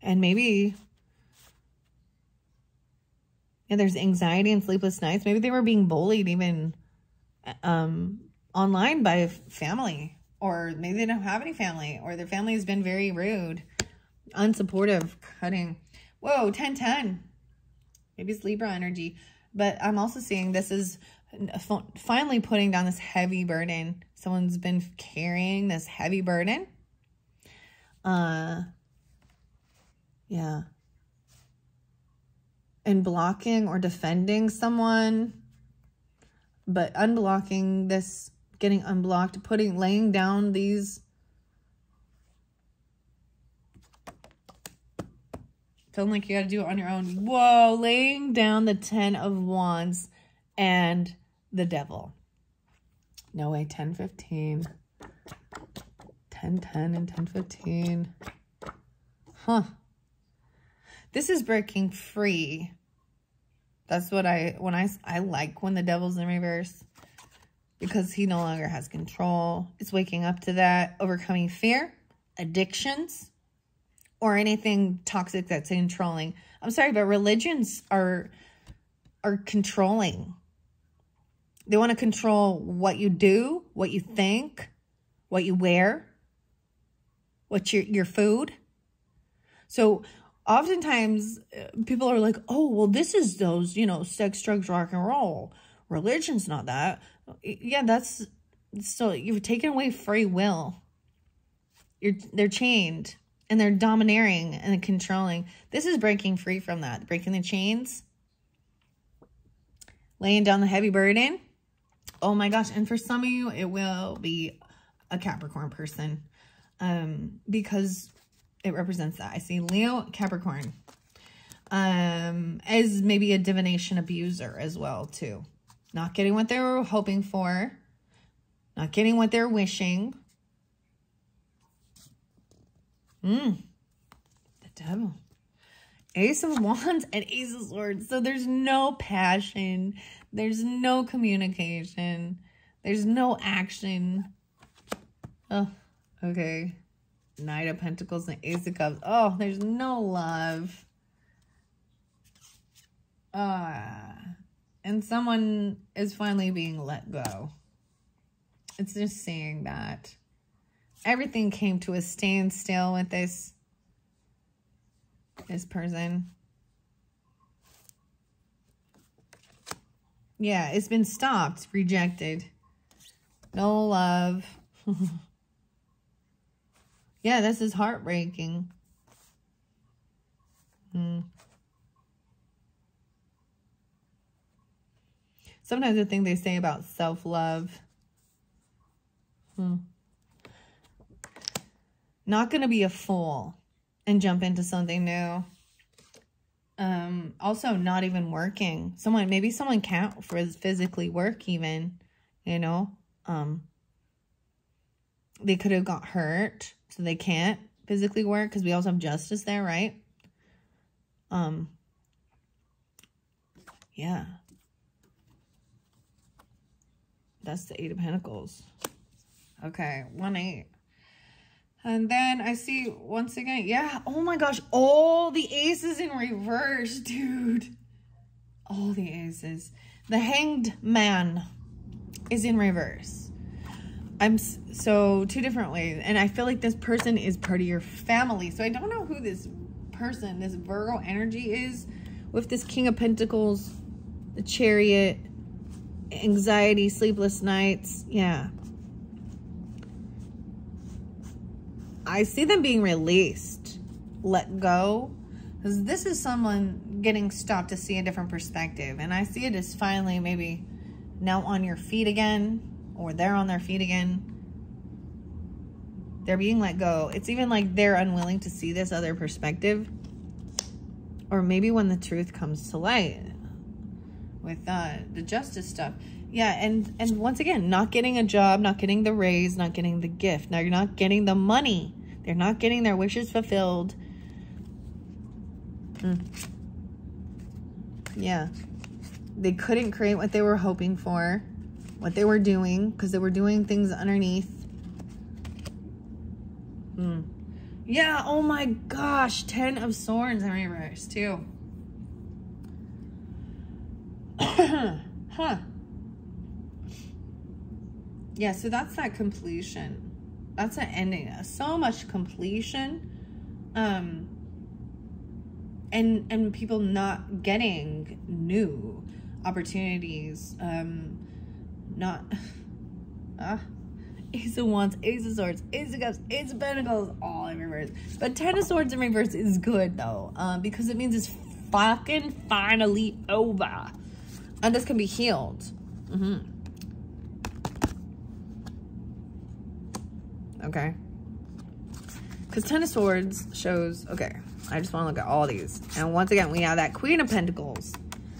And maybe yeah, there's anxiety and sleepless nights. Maybe they were being bullied even um, online by family or maybe they don't have any family, or their family has been very rude, unsupportive, cutting. Whoa, 10 10. Maybe it's Libra energy. But I'm also seeing this is finally putting down this heavy burden. Someone's been carrying this heavy burden. Uh, yeah. And blocking or defending someone, but unblocking this getting unblocked, putting, laying down these feeling like you got to do it on your own. Whoa, laying down the 10 of wands and the devil. No way, 10, 15. 10, 10 and 10, 15. Huh. This is breaking free. That's what I, when I, I like when the devil's in reverse because he no longer has control. It's waking up to that, overcoming fear, addictions, or anything toxic that's controlling. I'm sorry, but religions are are controlling. They want to control what you do, what you think, what you wear, what your your food. So oftentimes uh, people are like, "Oh, well this is those, you know, sex, drugs, rock and roll." Religion's not that yeah, that's so you've taken away free will. You're they're chained and they're domineering and controlling. This is breaking free from that, breaking the chains, laying down the heavy burden. Oh my gosh. And for some of you, it will be a Capricorn person um, because it represents that. I see Leo, Capricorn um, as maybe a divination abuser as well, too. Not getting what they were hoping for. Not getting what they're wishing. Hmm. The devil. Ace of Wands and Ace of Swords. So there's no passion. There's no communication. There's no action. Oh, okay. Knight of Pentacles and Ace of Cups. Oh, there's no love. Ah. Uh, and someone is finally being let go. It's just seeing that. Everything came to a standstill with this, this person. Yeah, it's been stopped, rejected. No love. yeah, this is heartbreaking. Hmm. Sometimes the thing they say about self-love. Hmm. not going to be a fool and jump into something new. Um, also not even working. Someone, maybe someone can't physically work even, you know, um, they could have got hurt, so they can't physically work because we also have justice there, right? Um, yeah. That's the Eight of Pentacles. Okay, one eight. And then I see once again, yeah, oh my gosh, all the aces in reverse, dude. All the aces. The hanged man is in reverse. I'm so two different ways. And I feel like this person is part of your family. So I don't know who this person, this Virgo energy is with this King of Pentacles, the Chariot, anxiety, sleepless nights. Yeah. I see them being released, let go. Because this is someone getting stopped to see a different perspective. And I see it as finally maybe now on your feet again or they're on their feet again. They're being let go. It's even like they're unwilling to see this other perspective. Or maybe when the truth comes to light with uh, the justice stuff. Yeah, and, and once again, not getting a job, not getting the raise, not getting the gift. Now you're not getting the money. They're not getting their wishes fulfilled. Mm. Yeah. They couldn't create what they were hoping for what they were doing because they were doing things underneath. Hmm. Yeah, oh my gosh, 10 of swords in reverse too. huh. Yeah, so that's that completion. That's an ending. So much completion. Um and and people not getting new opportunities. Um not uh, Ace of Wands, Ace of Swords, Ace of Cups, Ace of Pentacles, all in reverse. But Ten of Swords in reverse is good though, um, because it means it's fucking finally over. And this can be healed. Mm -hmm. Okay. Because Ten of Swords shows, okay, I just want to look at all these. And once again, we have that Queen of Pentacles.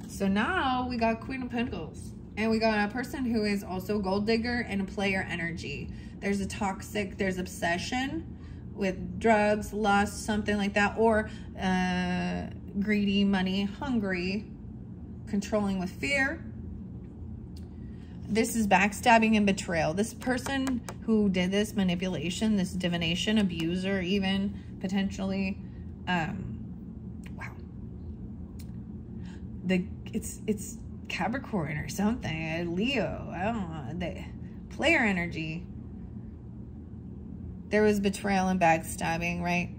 So now we got Queen of Pentacles. And we got a person who is also gold digger and a player energy. There's a toxic, there's obsession with drugs, lust, something like that, or uh, greedy, money, hungry, controlling with fear. This is backstabbing and betrayal. This person who did this manipulation, this divination, abuser even, potentially, um, wow. The, it's, it's, Capricorn or something, Leo, I don't know, the player energy. There was betrayal and backstabbing, right?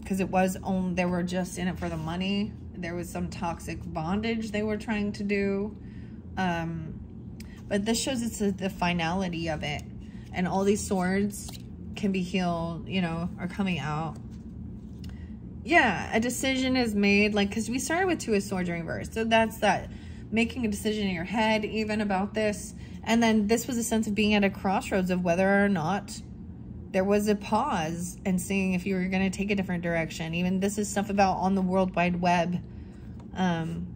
Because it was only, they were just in it for the money. There was some toxic bondage they were trying to do. Um, but this shows it's the finality of it. And all these swords can be healed, you know, are coming out. Yeah, a decision is made, like, because we started with two of swords in reverse. So that's that making a decision in your head even about this. And then this was a sense of being at a crossroads of whether or not there was a pause and seeing if you were going to take a different direction. Even this is stuff about on the World Wide Web. Um,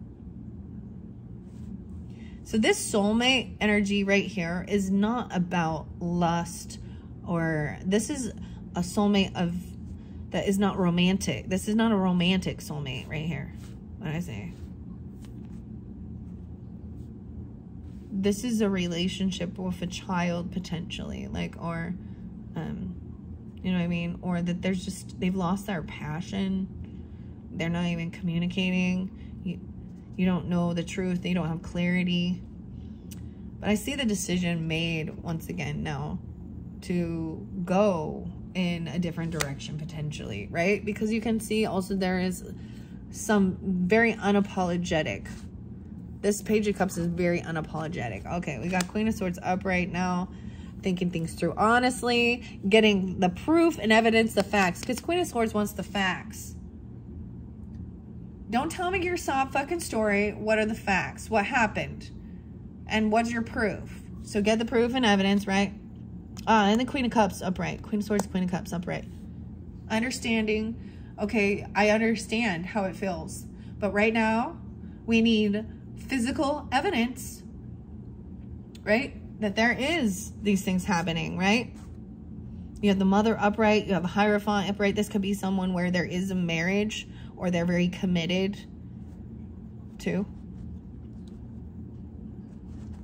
so this soulmate energy right here is not about lust or this is a soulmate of that is not romantic. This is not a romantic soulmate right here. What I say? this is a relationship with a child potentially like or um you know what i mean or that there's just they've lost their passion they're not even communicating you, you don't know the truth they don't have clarity but i see the decision made once again now to go in a different direction potentially right because you can see also there is some very unapologetic this Page of Cups is very unapologetic. Okay, we got Queen of Swords up right now. Thinking things through honestly. Getting the proof and evidence, the facts. Because Queen of Swords wants the facts. Don't tell me your sob fucking story. What are the facts? What happened? And what's your proof? So get the proof and evidence, right? Uh, and the Queen of Cups upright. Queen of Swords, Queen of Cups upright. Understanding. Okay, I understand how it feels. But right now, we need physical evidence, right? That there is these things happening, right? You have the mother upright, you have a Hierophant upright. This could be someone where there is a marriage or they're very committed to.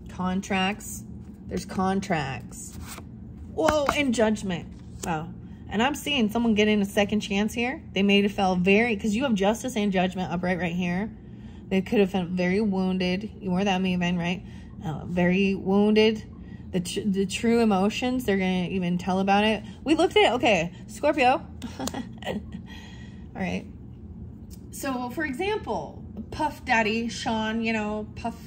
Contracts. There's contracts. Whoa, and judgment. Wow. And I'm seeing someone getting a second chance here. They may have felt very, because you have justice and judgment upright right here. They could have felt very wounded. You were that maven, right? Uh, very wounded. The, tr the true emotions, they're going to even tell about it. We looked at, okay, Scorpio. All right. So, for example, Puff Daddy, Sean, you know, Puff,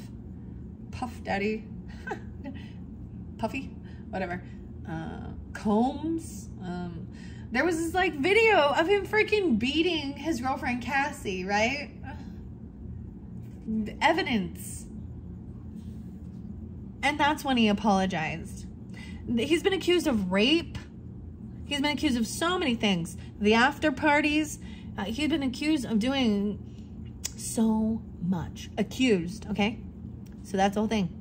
Puff Daddy, Puffy, whatever. Uh, Combs, um, there was this like video of him freaking beating his girlfriend Cassie, right? Evidence. And that's when he apologized. He's been accused of rape. He's been accused of so many things. The after parties. Uh, he's been accused of doing so much. Accused, okay? So that's the whole thing.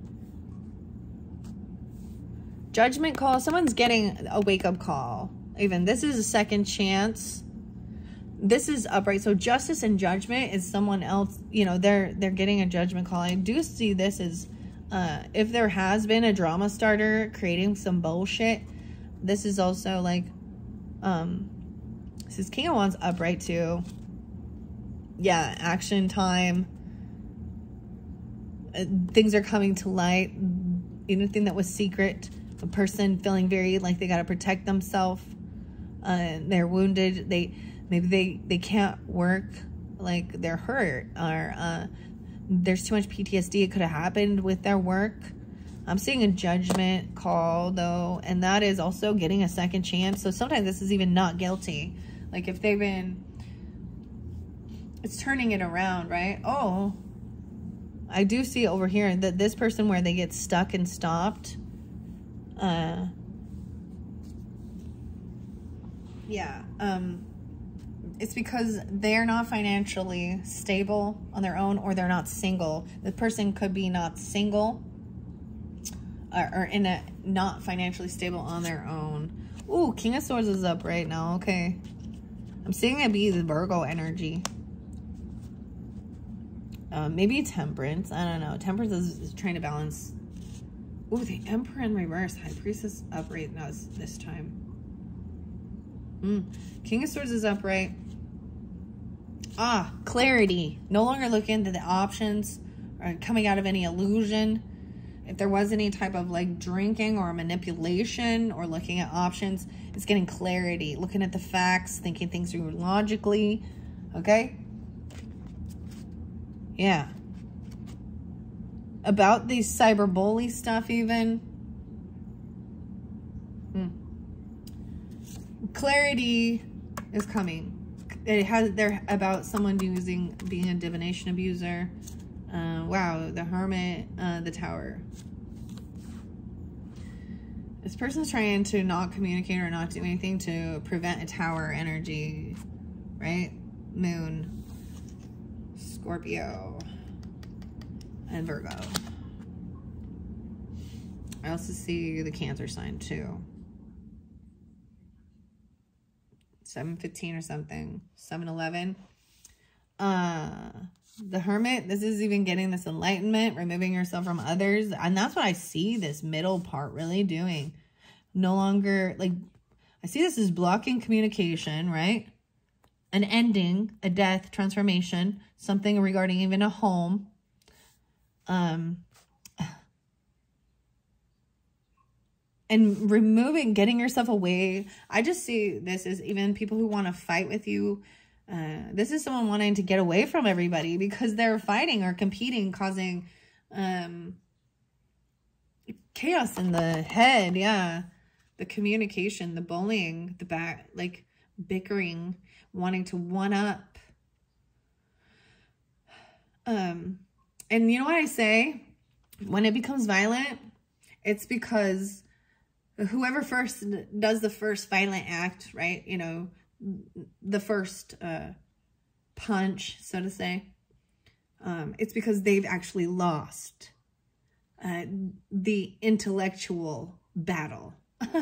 Judgment call. Someone's getting a wake-up call even. This is a second chance. This is upright. So justice and judgment is someone else, you know, they're they're getting a judgment call. I do see this as uh, if there has been a drama starter creating some bullshit, this is also like, um, this is King of Wands upright too. Yeah, action time. Uh, things are coming to light. Anything that was secret, a person feeling very like they got to protect themselves uh, they're wounded, they maybe they they can't work, like they're hurt, or uh, there's too much PTSD. It could have happened with their work. I'm seeing a judgment call though, and that is also getting a second chance. So sometimes this is even not guilty. Like if they've been, it's turning it around, right? Oh, I do see over here that this person where they get stuck and stopped, uh, yeah, um, it's because they're not financially stable on their own or they're not single. The person could be not single or, or in a not financially stable on their own. Ooh, King of Swords is up right now. Okay. I'm seeing it be the Virgo energy. Uh, maybe Temperance. I don't know. Temperance is, is trying to balance. Ooh, the Emperor in reverse. High Priestess up right now this time. Mm. King of Swords is upright. Ah, clarity. No longer looking into the options or coming out of any illusion. If there was any type of like drinking or manipulation or looking at options, it's getting clarity. Looking at the facts, thinking things through logically. Okay? Yeah. About these cyber bully stuff even Hmm. clarity is coming. It has they're about someone using being a divination abuser. Uh, wow, the hermit, uh, the tower. This person's trying to not communicate or not do anything to prevent a tower energy, right? Moon, Scorpio, and Virgo. I also see the Cancer sign too. 7.15 or something, 7.11. Uh, the Hermit, this is even getting this enlightenment, removing yourself from others. And that's what I see this middle part really doing. No longer, like, I see this is blocking communication, right? An ending, a death, transformation, something regarding even a home. Um, and removing, getting yourself away. I just see this as even people who want to fight with you. Uh, this is someone wanting to get away from everybody because they're fighting or competing, causing um, chaos in the head. Yeah. The communication, the bullying, the back, like bickering, wanting to one up. Um, and you know what I say? When it becomes violent, it's because whoever first does the first violent act, right? You know, the first uh, punch, so to say, um, it's because they've actually lost uh, the intellectual battle.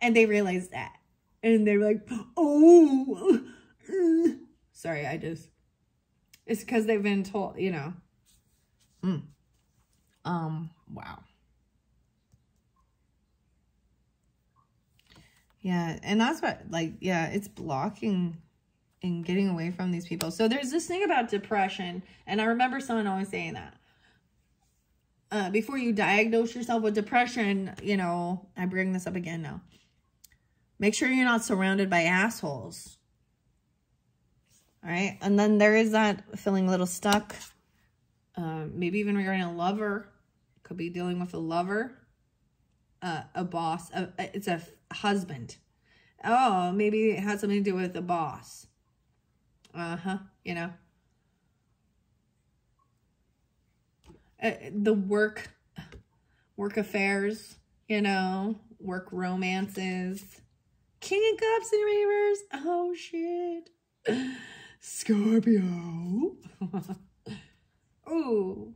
and they realize that. And they're like, oh, sorry, I just, it's because they've been told, you know. Mm. Um, wow. Yeah, and that's what, like, yeah, it's blocking and getting away from these people. So there's this thing about depression, and I remember someone always saying that. Uh, before you diagnose yourself with depression, you know, I bring this up again now. Make sure you're not surrounded by assholes. All right. And then there is that feeling a little stuck. Uh, maybe even regarding a lover. Could be dealing with a lover. Uh, a boss. A, it's a husband. Oh, maybe it has something to do with the boss. Uh-huh. You know. Uh, the work work affairs, you know, work romances. King of Cups and reverse. Oh, shit. Scorpio. oh.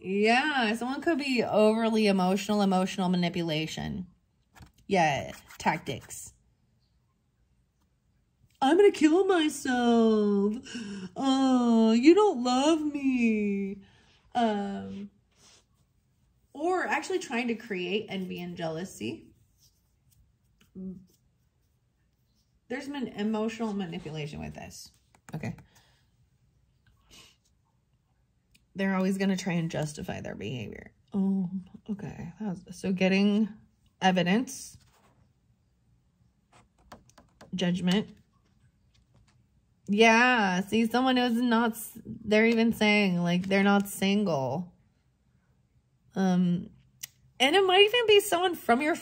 Yeah, someone could be overly emotional, emotional manipulation. Yeah, tactics. I'm gonna kill myself. Oh, you don't love me. Um, or actually trying to create envy and jealousy. There's been emotional manipulation with this. Okay. They're always going to try and justify their behavior. Oh, okay. So getting evidence, judgment. Yeah, see, someone who's not, they're even saying, like, they're not single. Um, and it might even be someone from your